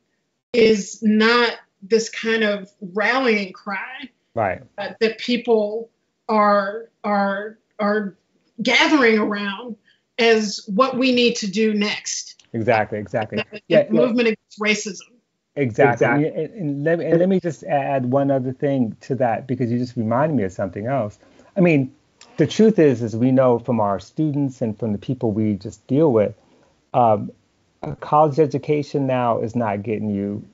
is not this kind of rallying cry right. uh, that people are are are gathering around as what we need to do next. Exactly, exactly. The, yeah, movement yeah. against racism. Exactly. exactly. And, and, let me, and let me just add one other thing to that because you just reminded me of something else. I mean, the truth is, as we know from our students and from the people we just deal with, um, a college education now is not getting you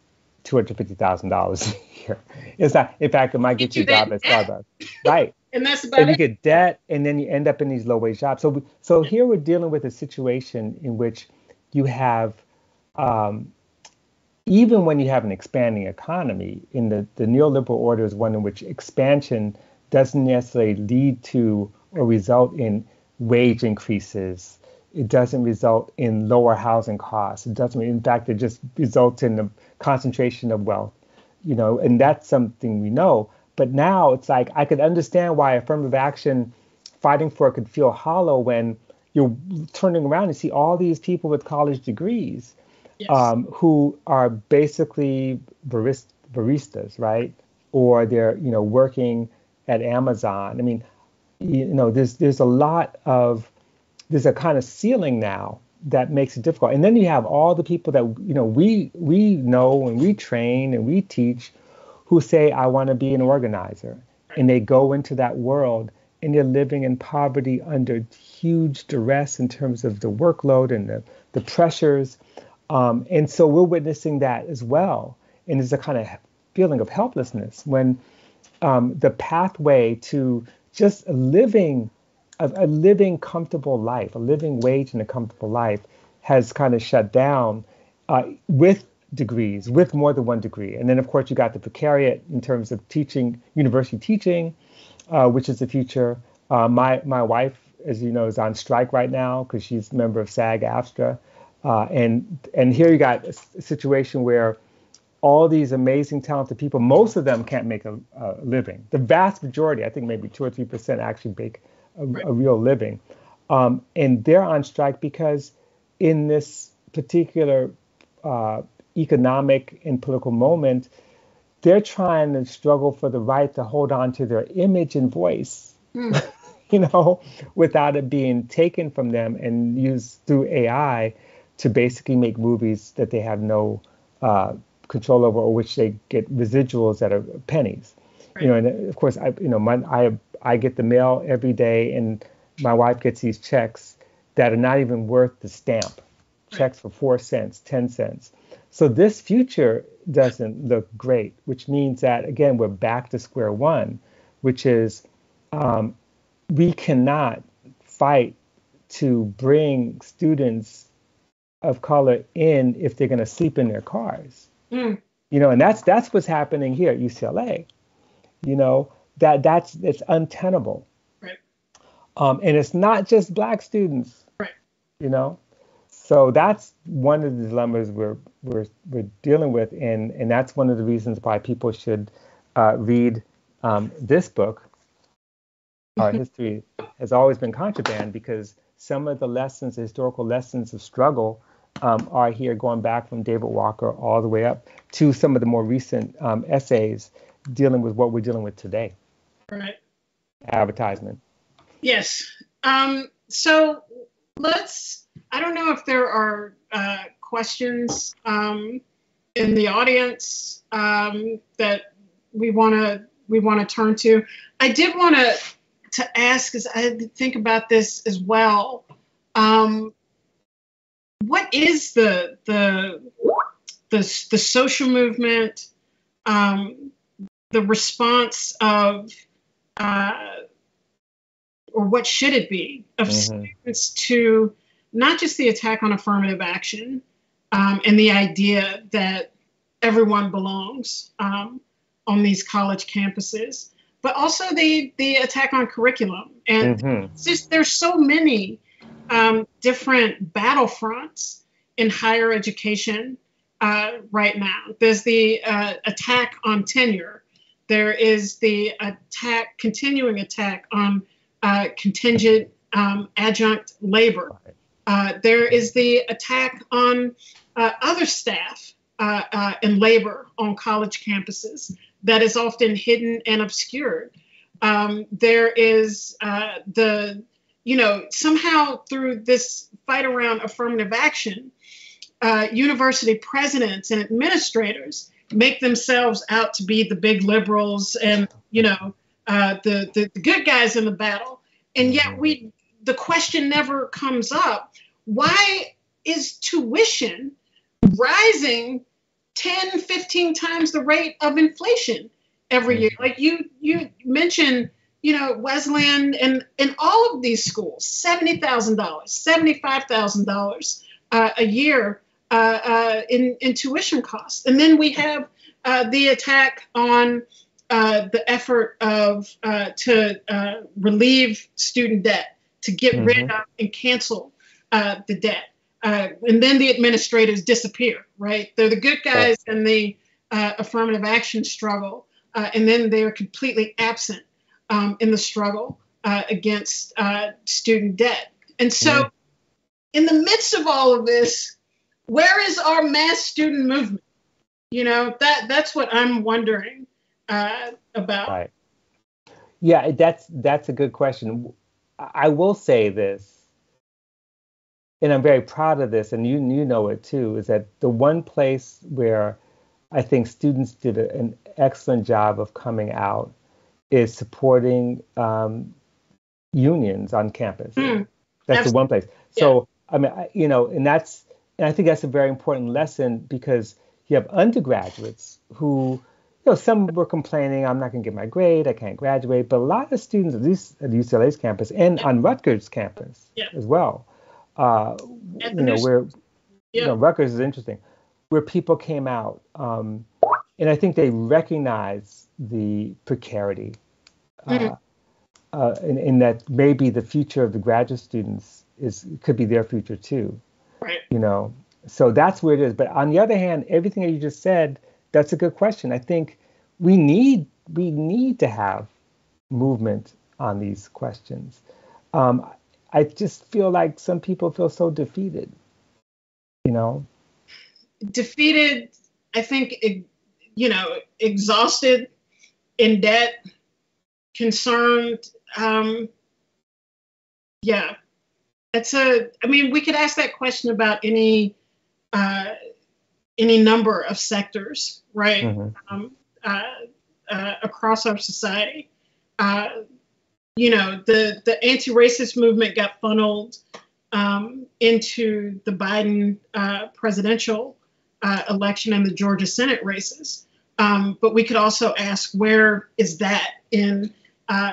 two hundred fifty thousand dollars a year. It's not. In fact, it might get, get you a job at Starbucks. Right. And that's about and it. you get debt, and then you end up in these low wage jobs. So, so here we're dealing with a situation in which you have, um, even when you have an expanding economy, in the the neoliberal order is one in which expansion doesn't necessarily lead to or result in wage increases. It doesn't result in lower housing costs. It doesn't. In fact, it just results in a concentration of wealth. You know, and that's something we know. But now it's like I could understand why affirmative action fighting for it could feel hollow when you're turning around and see all these people with college degrees yes. um, who are basically baristas, right? Or they're you know working at Amazon. I mean, you know, there's there's a lot of there's a kind of ceiling now that makes it difficult. And then you have all the people that you know we we know and we train and we teach who say I want to be an organizer, and they go into that world and they're living in poverty under huge duress in terms of the workload and the, the pressures. Um, and so we're witnessing that as well. And there's a kind of feeling of helplessness when um, the pathway to just living a, a, living comfortable life, a living wage and a comfortable life, has kind of shut down uh, with degrees, with more than one degree. And then, of course, you got the precariat in terms of teaching, university teaching, uh, which is the future. Uh, my my wife, as you know, is on strike right now because she's a member of SAG-AFTRA, uh, and and here you got a, situation where all these amazing, talented people, most of them can't make a, a living. The vast majority, I think maybe two or three percent, actually make a, a real living. Um, and they're on strike because in this particular uh, economic and political moment, they're trying to struggle for the right to hold on to their image and voice, mm. you know, without it being taken from them and used through AI to basically make movies that they have no uh, control over, or which they get residuals that are pennies. Right. You know, and of course, I you know my, I I get the mail every day, and my wife gets these checks that are not even worth the stamp. Checks for four cents, ten cents. So this future doesn't look great, which means that again we're back to square one, which is um, we cannot fight to bring students of color in if they're going to sleep in their cars. Mm. You know, and that's that's what's happening here at UCLA. You know, that that's it's untenable. Right. Um, and it's not just black students. Right. You know. So that's one of the dilemmas we're we're we're dealing with, and and that's one of the reasons why people should uh, read um, this book. Our history has always been contraband because some of the lessons, the historical lessons of struggle, um, are here going back from David Walker all the way up to some of the more recent um, essays dealing with what we're dealing with today. Right. advertisement. Yes. Um, so let's. I don't know if there are uh, questions um, in the audience um, that we want to we want to turn to. I did want to to ask, because I had to think about this as well. Um, what is the the the, the social movement, um, the response of, uh, or what should it be of mm-hmm. students to not just the attack on affirmative action um, and the idea that everyone belongs um, on these college campuses, but also the the attack on curriculum. And mm-hmm. just there's so many um, different battlefronts in higher education uh, right now. There's the uh, attack on tenure. There is the attack, continuing attack on uh, contingent um, adjunct labor. Uh, there is the attack on uh, other staff uh, and labor on college campuses that is often hidden and obscured. Um, there is the, you know, somehow through this fight around affirmative action, uh, university presidents and administrators make themselves out to be the big liberals and you know uh, the, the, the good guys in the battle, and yet we the question never comes up: Why is tuition rising 10, 15 times the rate of inflation every year? Like you you mentioned you know, Wesleyan and, and all of these schools, $70,000, $75,000 uh, a year uh, uh, in, in tuition costs. And then we have uh, the attack on uh, the effort of uh, to relieve student debt, to get mm-hmm. rid of and cancel the debt. and then the administrators disappear, right? They're the good guys in the affirmative action struggle, and then they're completely absent um, in the struggle against student debt. And so, mm-hmm. in the midst of all of this, where is our mass student movement? You know, that that's what I'm wondering uh, about. Right. Yeah, that's that's a good question. I will say this, and I'm very proud of this, and you you know it too, is that the one place where I think students did an excellent job of coming out is supporting um, unions on campus. Mm, that's absolutely. the one place. So yeah. I mean, you know, and that's and I think that's a very important lesson because you have undergraduates who, you know, some were complaining, I'm not going to get my grade, I can't graduate. But a lot of students, at least at UCLA's campus and yeah. on Rutgers campus yeah. as well, uh, you know, where, you know, Rutgers is interesting, where people came out. Um, and I think they recognize the precarity. Uh, mm-hmm. Uh, in, in, that maybe the future of the graduate students is could be their future too. Right. You know, so that's where it is. But on the other hand, everything that you just said, that's a good question. I think we need we need to have movement on these questions. Um, I just feel like some people feel so defeated. You know, defeated. I think you know, exhausted, in debt, concerned. Um, yeah, it's a. I mean, we could ask that question about any uh, any number of sectors, right? Mm-hmm. Um, uh, uh, across our society. Uh, you know, the the anti-racist movement got funneled um, into the Biden uh, presidential uh, election and the Georgia Senate races. Um, but we could also ask where is that in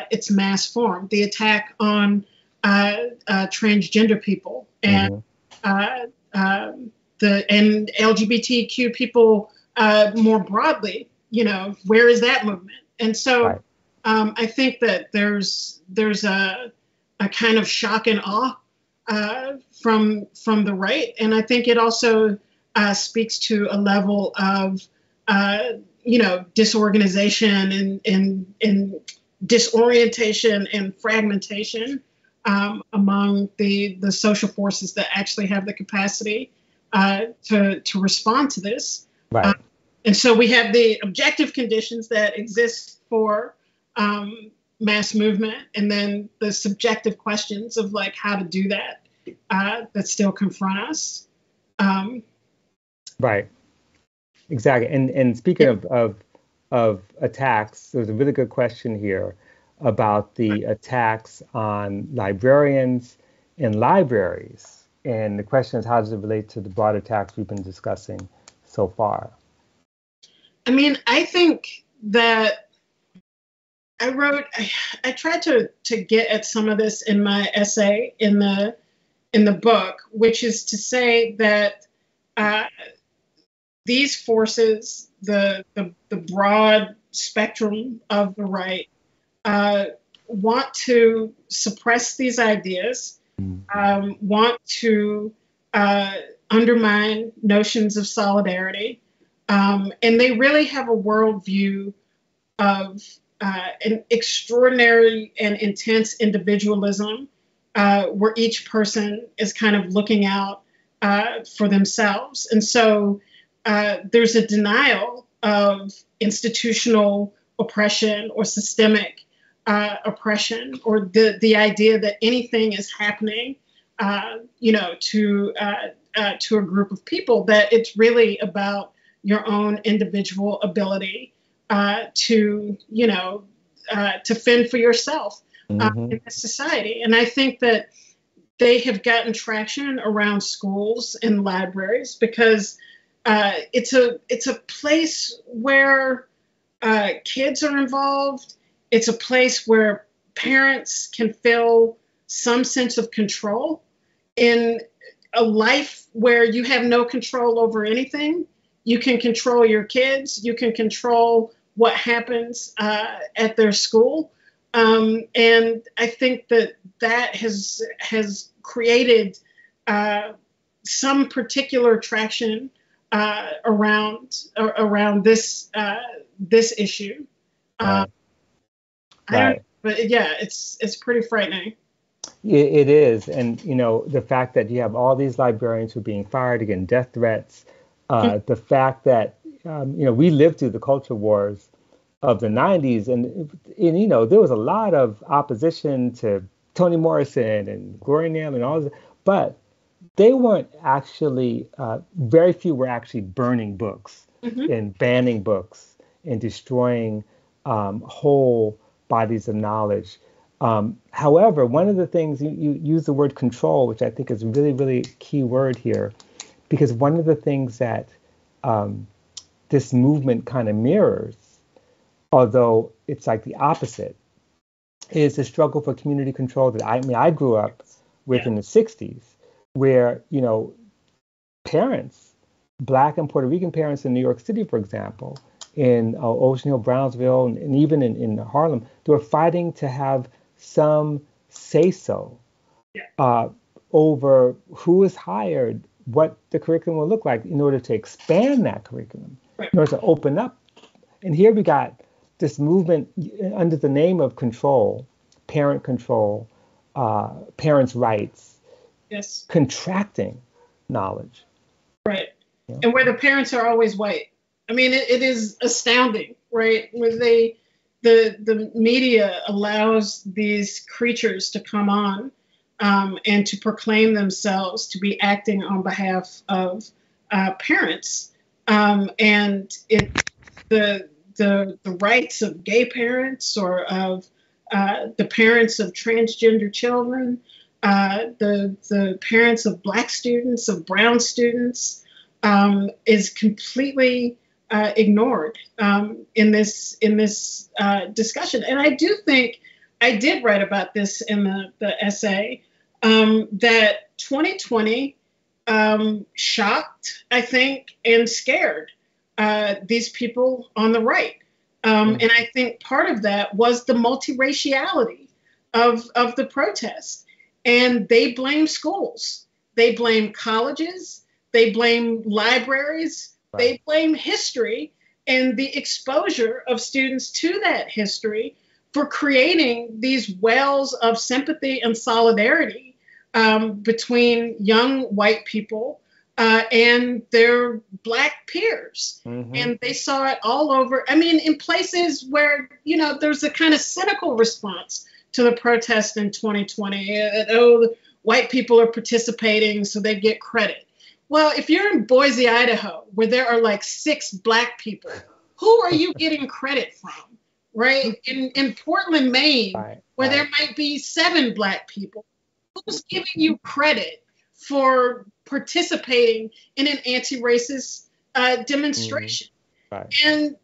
its mass form? The attack on uh, uh, transgender people and mm-hmm. uh, the and LGBTQ people more broadly. You know, where is that movement? And so right. um, I think that there's there's a a kind of shock and awe uh, from from the right, and I think it also uh, speaks to a level of uh, you know disorganization and and and disorientation and fragmentation um, among the, the social forces that actually have the capacity uh, to, to respond to this. Right. Uh, and so we have the objective conditions that exist for um, mass movement, and then the subjective questions of like how to do that uh, that still confront us. Um, right. Exactly. And and speaking of, of of attacks, there's a really good question here about the attacks on librarians and libraries. And the question is, how does it relate to the broad attacks we've been discussing so far? I mean, I think that I wrote, I, I tried to to get at some of this in my essay in the in the book, which is to say that uh, these forces, the, the, the broad spectrum of the right, uh, want to suppress these ideas, um, want to uh, undermine notions of solidarity, um, and they really have a worldview of uh, an extraordinary and intense individualism uh, where each person is kind of looking out uh, for themselves. And so uh, there's a denial of institutional oppression or systemic uh, oppression or the, the idea that anything is happening, uh, you know, to, uh, to a group of people, that it's really about your own individual ability to, you know, to fend for yourself mm-hmm. in this society. And I think that they have gotten traction around schools and libraries because uh, it's a it's a place where uh, kids are involved. It's a place where parents can feel some sense of control in a life where you have no control over anything. You can control your kids. You can control what happens uh, at their school, um, and I think that that has has created uh, some particular traction uh, around uh, around this uh, this issue. Um, right. right. but yeah, it's it's pretty frightening. It is, and you know the fact that you have all these librarians who are being fired, again, death threats. Uh, mm-hmm. the fact that um, you know we lived through the culture wars of the 90s, and, and you know there was a lot of opposition to Toni Morrison and Gloria Naylor and all this, but they weren't actually, uh, very few were actually burning books mm-hmm. and banning books and destroying um, whole bodies of knowledge. Um, however, one of the things you, you, use the word control, which I think is a really, really key word here, because one of the things that um, this movement kind of mirrors, although it's like the opposite, is the struggle for community control that I, I mean I grew up with yeah. in the 60s where you know parents, black and Puerto Rican parents in New York City, for example, in uh, Ocean Hill, Brownsville, and, and even in, in, Harlem, they were fighting to have some say so uh, over who is hired, what the curriculum will look like in order to expand that curriculum, in order to open up. And here we got this movement under the name of control, parent control, uh, parents' rights, yes. contracting knowledge. Right. Yeah. and where the parents are always white. I mean it, it is astounding right? Where they the the media allows these creatures to come on um, and to proclaim themselves to be acting on behalf of uh, parents. Um, and it the the the rights of gay parents or of uh, the parents of transgender children uh, the the parents of black students, of brown students, um, is completely uh, ignored um, in this in this uh, discussion. And I do think I did write about this in the, the essay um, that 2020 um, shocked, I think, and scared uh, these people on the right. Um, mm-hmm. And I think part of that was the multiraciality of, of the protest. And they blame schools, they blame colleges, they blame libraries, right. they blame history and the exposure of students to that history for creating these wells of sympathy and solidarity um, between young white people uh, and their black peers. Mm-hmm. And they saw it all over. I mean, in places where, you know, there's a kind of cynical response to the protest in 2020. Uh, oh, white people are participating, so they get credit. Well, if you're in Boise, Idaho, where there are like six black people, who are you getting credit from? Right? In, in Portland, Maine, right, where right. there might be seven black people, who's giving you credit for participating in an anti-racist uh, demonstration. Mm-hmm. Right. And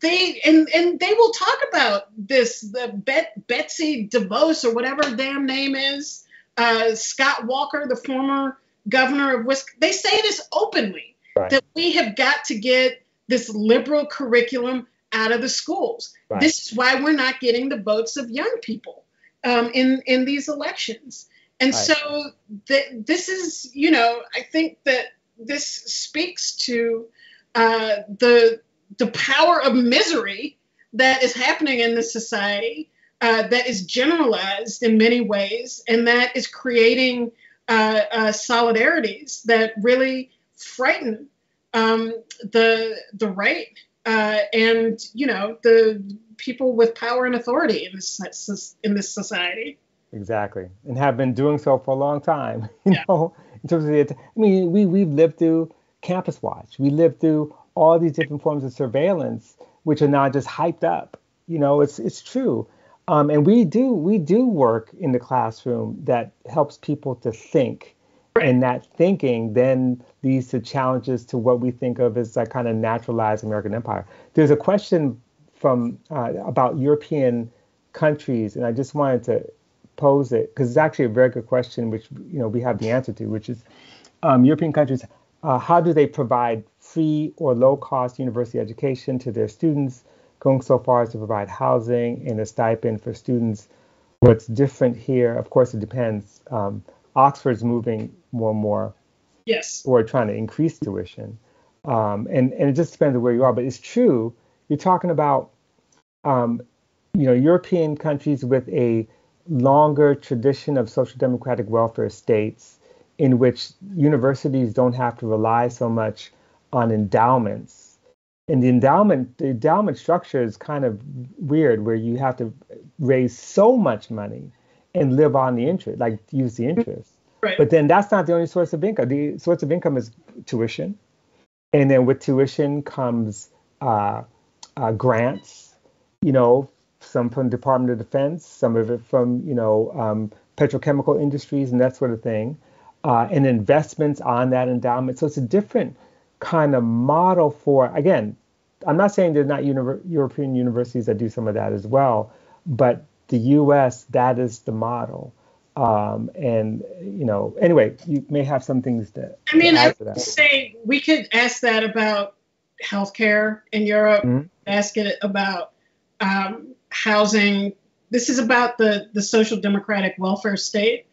they and and they will talk about this the Bet, Betsy DeVos or whatever damn name is uh, Scott Walker, the former governor of Wisconsin. They say this openly right. that we have got to get this liberal curriculum out of the schools. Right. This is why we're not getting the votes of young people um, in in these elections. And right. so th- this is, you know, I think that this speaks to uh, the the power of misery that is happening in this society uh, that is generalized in many ways and that is creating uh, uh solidarities that really frighten um, the the right uh, and you know the people with power and authority in this in this society. Exactly, and have been doing so for a long time. You yeah. know, in terms of the, I mean, we we've lived through Campus Watch, we lived through all these different forms of surveillance, which are now just hyped up. You know, it's it's true, um, and we do we do work in the classroom that helps people to think, and that thinking then leads to challenges to what we think of as like kind of naturalized American empire. There's a question from uh, about European countries, and I just wanted to pose it because it's actually a very good question, which you know we have the answer to, which is um, European countries. Uh, how do they provide free or low-cost university education to their students, going so far as to provide housing and a stipend for students? What's different here, of course, it depends. Um, Oxford's moving more and more. Yes. Or trying to increase tuition, um, and and it just depends on where you are. But it's true. You're talking about, um, you know, European countries with a longer tradition of social democratic welfare states in which universities don't have to rely so much on endowments. And the endowment, the endowment structure is kind of weird, where you have to raise so much money and live on the interest, like use the interest. Right. But then that's not the only source of income. The source of income is tuition, and then with tuition comes uh, uh, grants. You know, some from Department of Defense, some of it from you know um, petrochemical industries and that sort of thing, uh, and investments on that endowment. So it's a different kind of model for again. I'm not saying there's not univer- European universities that do some of that as well, but the U.S. that is the model. Um, and you know, anyway, you may have some things that. I mean, I would say we could ask that about healthcare in Europe. Mm-hmm. Ask it about um, housing. This is about the, the social democratic welfare state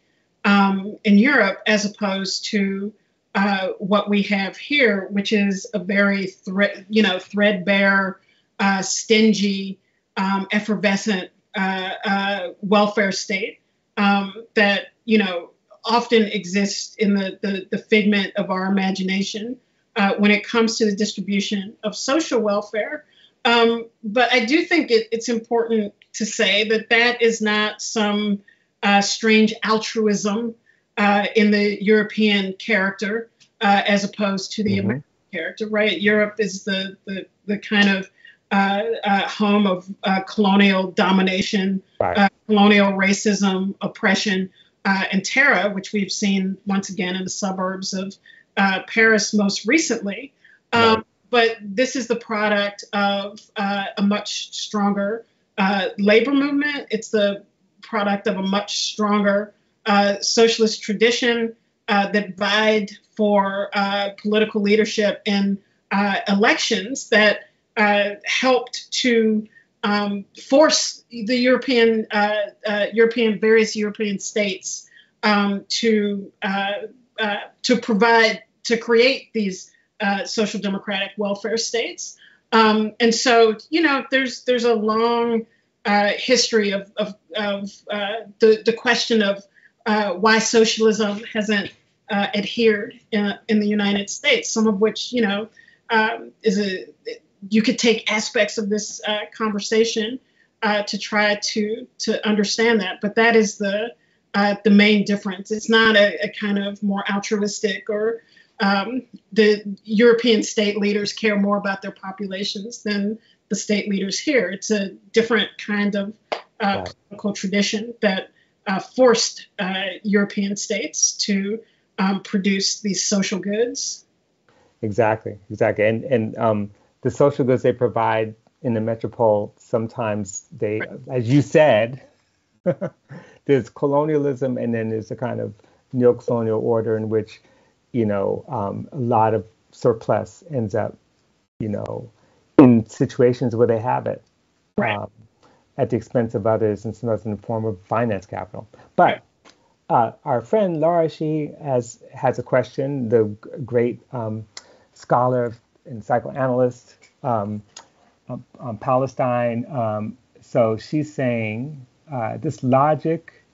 um, in Europe as opposed to uh, what we have here, which is a very thre- you know threadbare, uh, stingy, um, effervescent uh, uh welfare state um, that you know often exists in the, the, the figment of our imagination uh, when it comes to the distribution of social welfare. Um, but I do think it, it's important to say that that is not some uh, strange altruism uh, in the European character uh, as opposed to the mm-hmm. American character, right? Europe is the, the, the kind of uh, uh, home of uh, colonial domination, right. colonial racism, oppression, and terror, which we've seen once again in the suburbs of Paris most recently. Um, right but this is the product of uh, a much stronger uh, labor movement. It's the product of a much stronger uh, socialist tradition uh, that vied for uh, political leadership in uh, elections that helped to um, force the European, European various European states um, to to provide to create these uh, social democratic welfare states. Um, and so, you know, there's there's a long uh, history of, of, of uh, the, the question of uh, why socialism hasn't uh, adhered in, in, the United States. Some of which, you know, um, is a you could take aspects of this uh, conversation uh, to try to to understand that. But that is the the main difference. It's not a, a kind of more altruistic or um, the European state leaders care more about their populations than the state leaders here. It's a different kind of uh, political tradition that uh, forced uh, European states to um, produce these social goods. Exactly, exactly, and and um, the social goods they provide in the metropole sometimes they, right. as you said, there's colonialism and then there's a kind of neo-colonial order in which you know um, a lot of surplus ends up you know in situations where they have it right. um, at the expense of others and sometimes in the form of finance capital but uh, our friend Lara Sheehi has has a question the great um, scholar and psychoanalyst um, on, on, Palestine um, so she's saying uh, this logic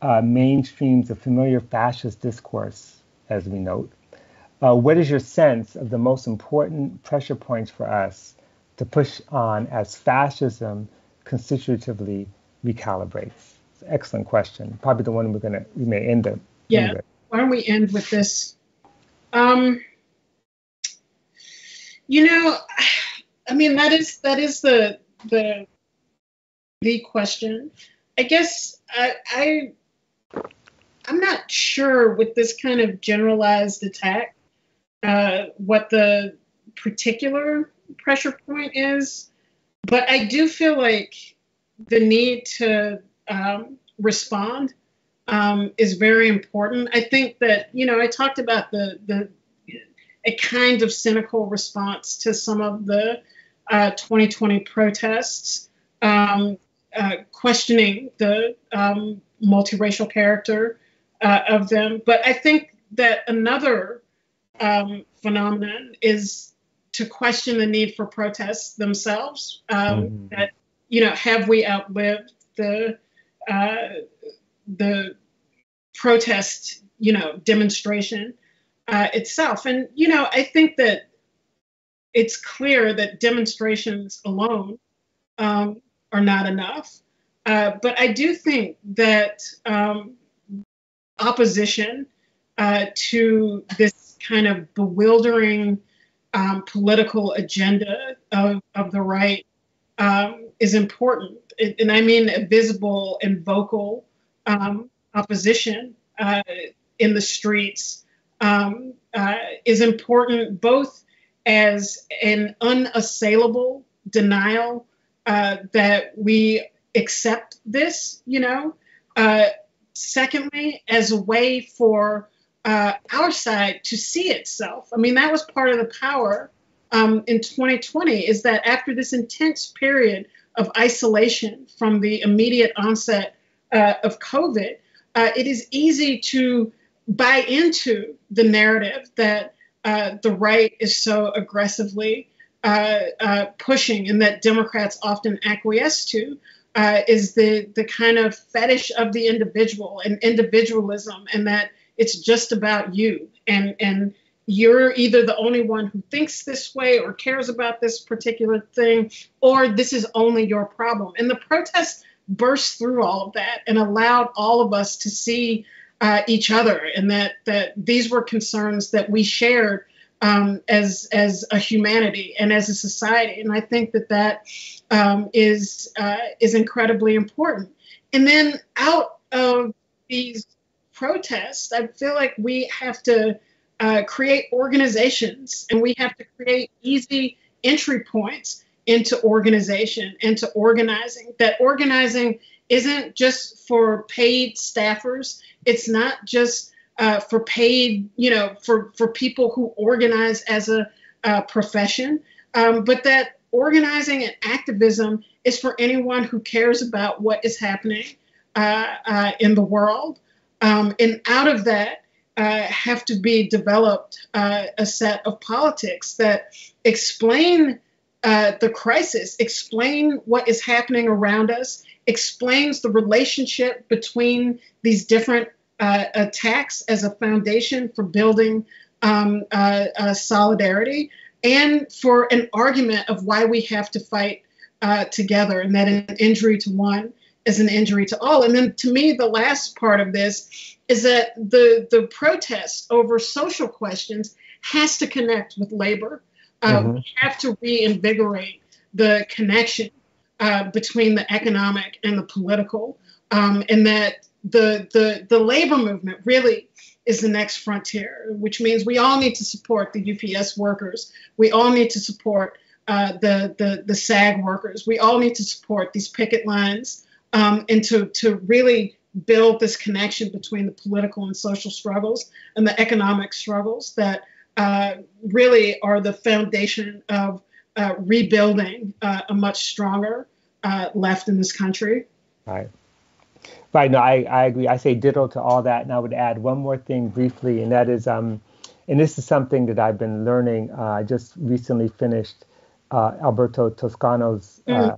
uh, mainstreams a familiar fascist discourse, as we note. Uh, what is your sense of the most important pressure points for us to push on as fascism constitutively recalibrates? excellent question. Probably the one we're gonna we may end up. Yeah. End Why don't we end with this? Um, you know, I mean that is that is the the the question. I guess I, I I'm not sure with this kind of generalized attack uh, what the particular pressure point is, but I do feel like the need to um, respond um, is very important. I think that you know I talked about the the a kind of cynical response to some of the uh, 2020 protests. Um, uh, questioning the um, multiracial character uh, of them. But I think that another um, phenomenon is to question the need for protests themselves. Um, mm-hmm. That you know, have we outlived the uh, the protest, you know, demonstration uh, itself? And you know, I think that it's clear that demonstrations alone um, are not enough. Uh, but I do think that um, opposition uh, to this kind of bewildering um, political agenda of, of the right um, is important. and I mean a visible and vocal um, opposition uh, in the streets um, uh, is important both as an unassailable denial uh, that we accept this, you know. Uh, secondly, as a way for uh, our side to see itself. I mean, that was part of the power um, in 2020 is that after this intense period of isolation from the immediate onset uh, of COVID, uh, it is easy to buy into the narrative that uh, the right is so aggressively uh, uh, pushing and that Democrats often acquiesce to uh, is the the kind of fetish of the individual and individualism, and that it's just about you and and you're either the only one who thinks this way or cares about this particular thing, or this is only your problem. And the protest burst through all of that and allowed all of us to see uh, each other, and that that these were concerns that we shared um, as as a humanity and as a society. And I think that that um, is uh, is incredibly important. And then out of these protests, I feel like we have to uh, create organizations and we have to create easy entry points into organization, into organizing. That organizing isn't just for paid staffers. It's not just uh, for paid, you know, for, for people who organize as a uh, profession, um, but that organizing and activism is for anyone who cares about what is happening uh, uh in the world. Um, and out of that, uh, have to be developed uh, a set of politics that explain the crisis, explain what is happening around us, explains the relationship between these different uh, attacks as a foundation for building um, uh, uh, solidarity and for an argument of why we have to fight uh, together and that an injury to one is an injury to all. And then to me, the last part of this is that the, the protest over social questions has to connect with labor. Uh, mm-hmm. We have to reinvigorate the connection uh, between the economic and the political, um, and that the, the, the labor movement really is the next frontier, which means we all need to support the UPS workers. We all need to support uh, the, the, the SAG workers. We all need to support these picket lines um, and to, to really build this connection between the political and social struggles and the economic struggles that uh, really are the foundation of uh, rebuilding uh, a much stronger uh, left in this country. Right. Right. No, I, I agree. I say ditto to all that. And I would add one more thing briefly, and that is, um, and this is something that I've been learning. Uh, I just recently finished uh, Alberto Toscano's mm-hmm.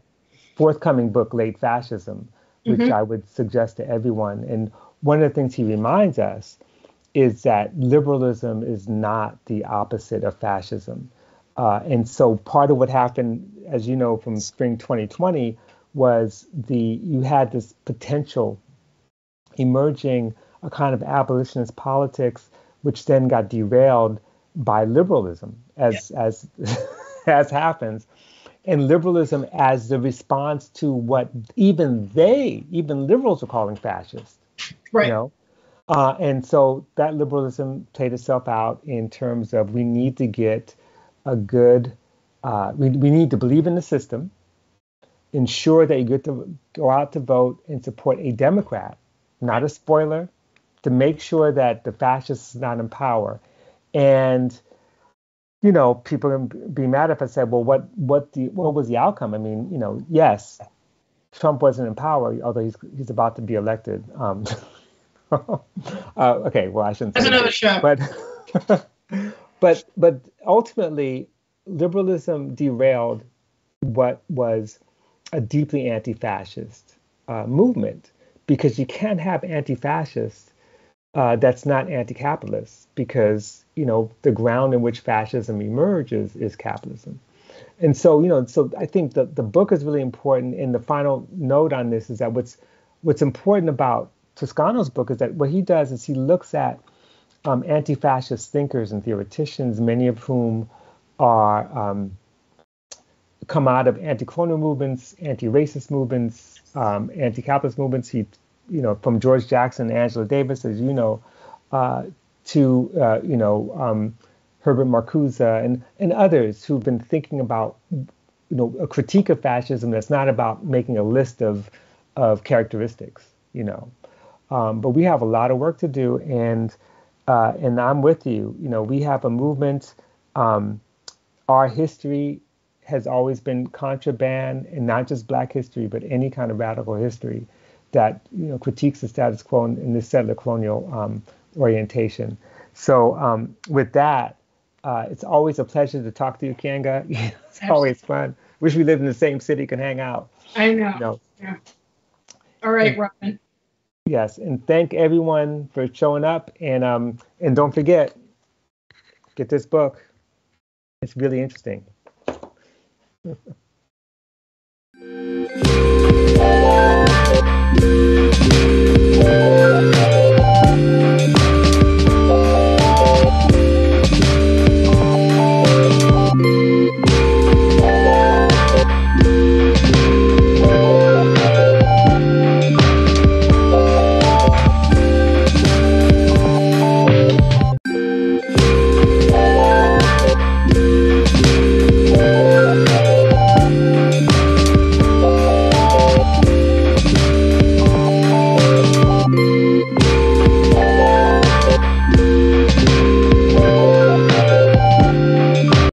Forthcoming book, Late Fascism, which mm-hmm. I would suggest to everyone. And one of the things he reminds us is that liberalism is not the opposite of fascism. Uh, and so part of what happened, as you know, from spring 2020 was the you had this potential emerging a kind of abolitionist politics, which then got derailed by liberalism, as yeah. as as happens, and liberalism as the response to what even they, even liberals, are calling fascist. Right. You know, uh, and so that liberalism played itself out in terms of we need to get a good, uh, we, we need to believe in the system, ensure that you get to go out to vote and support a Democrat, not a spoiler, to make sure that the fascist is not in power. And you know, people can be mad if I said, well, what what the what was the outcome? I mean, you know, yes, Trump wasn't in power, although he's he's about to be elected. Um, uh, okay, well, I shouldn't. That's another that. show. But but but ultimately, liberalism derailed what was a deeply anti-fascist uh, movement because you can't have anti-fascists uh, that's not anti-capitalist because you know the ground in which fascism emerges is capitalism and so you know so i think the, the book is really important and the final note on this is that what's what's important about toscano's book is that what he does is he looks at um, anti-fascist thinkers and theoreticians many of whom are um, come out of anti-colonial movements, anti-racist movements, um, anti-capitalist movements. He, you know, from George Jackson and Angela Davis, as you know, uh, to uh, you know um, Herbert Marcuse and and others who've been thinking about you know a critique of fascism that's not about making a list of of characteristics, you know. Um, but we have a lot of work to do, and uh, and I'm with you. You know, we have a movement. Um, our history has always been contraband, and not just Black history, but any kind of radical history that you know critiques the status quo in, in this settler colonial um, orientation. So um, with that, uh, it's always a pleasure to talk to you, Keeanga. it's Absolutely. always fun. Wish we lived in the same city, could hang out. I know. You know. Yeah. All right, and, Robin. Yes, and thank everyone for showing up, and um, and don't forget, get this book. It's really interesting. Thank you.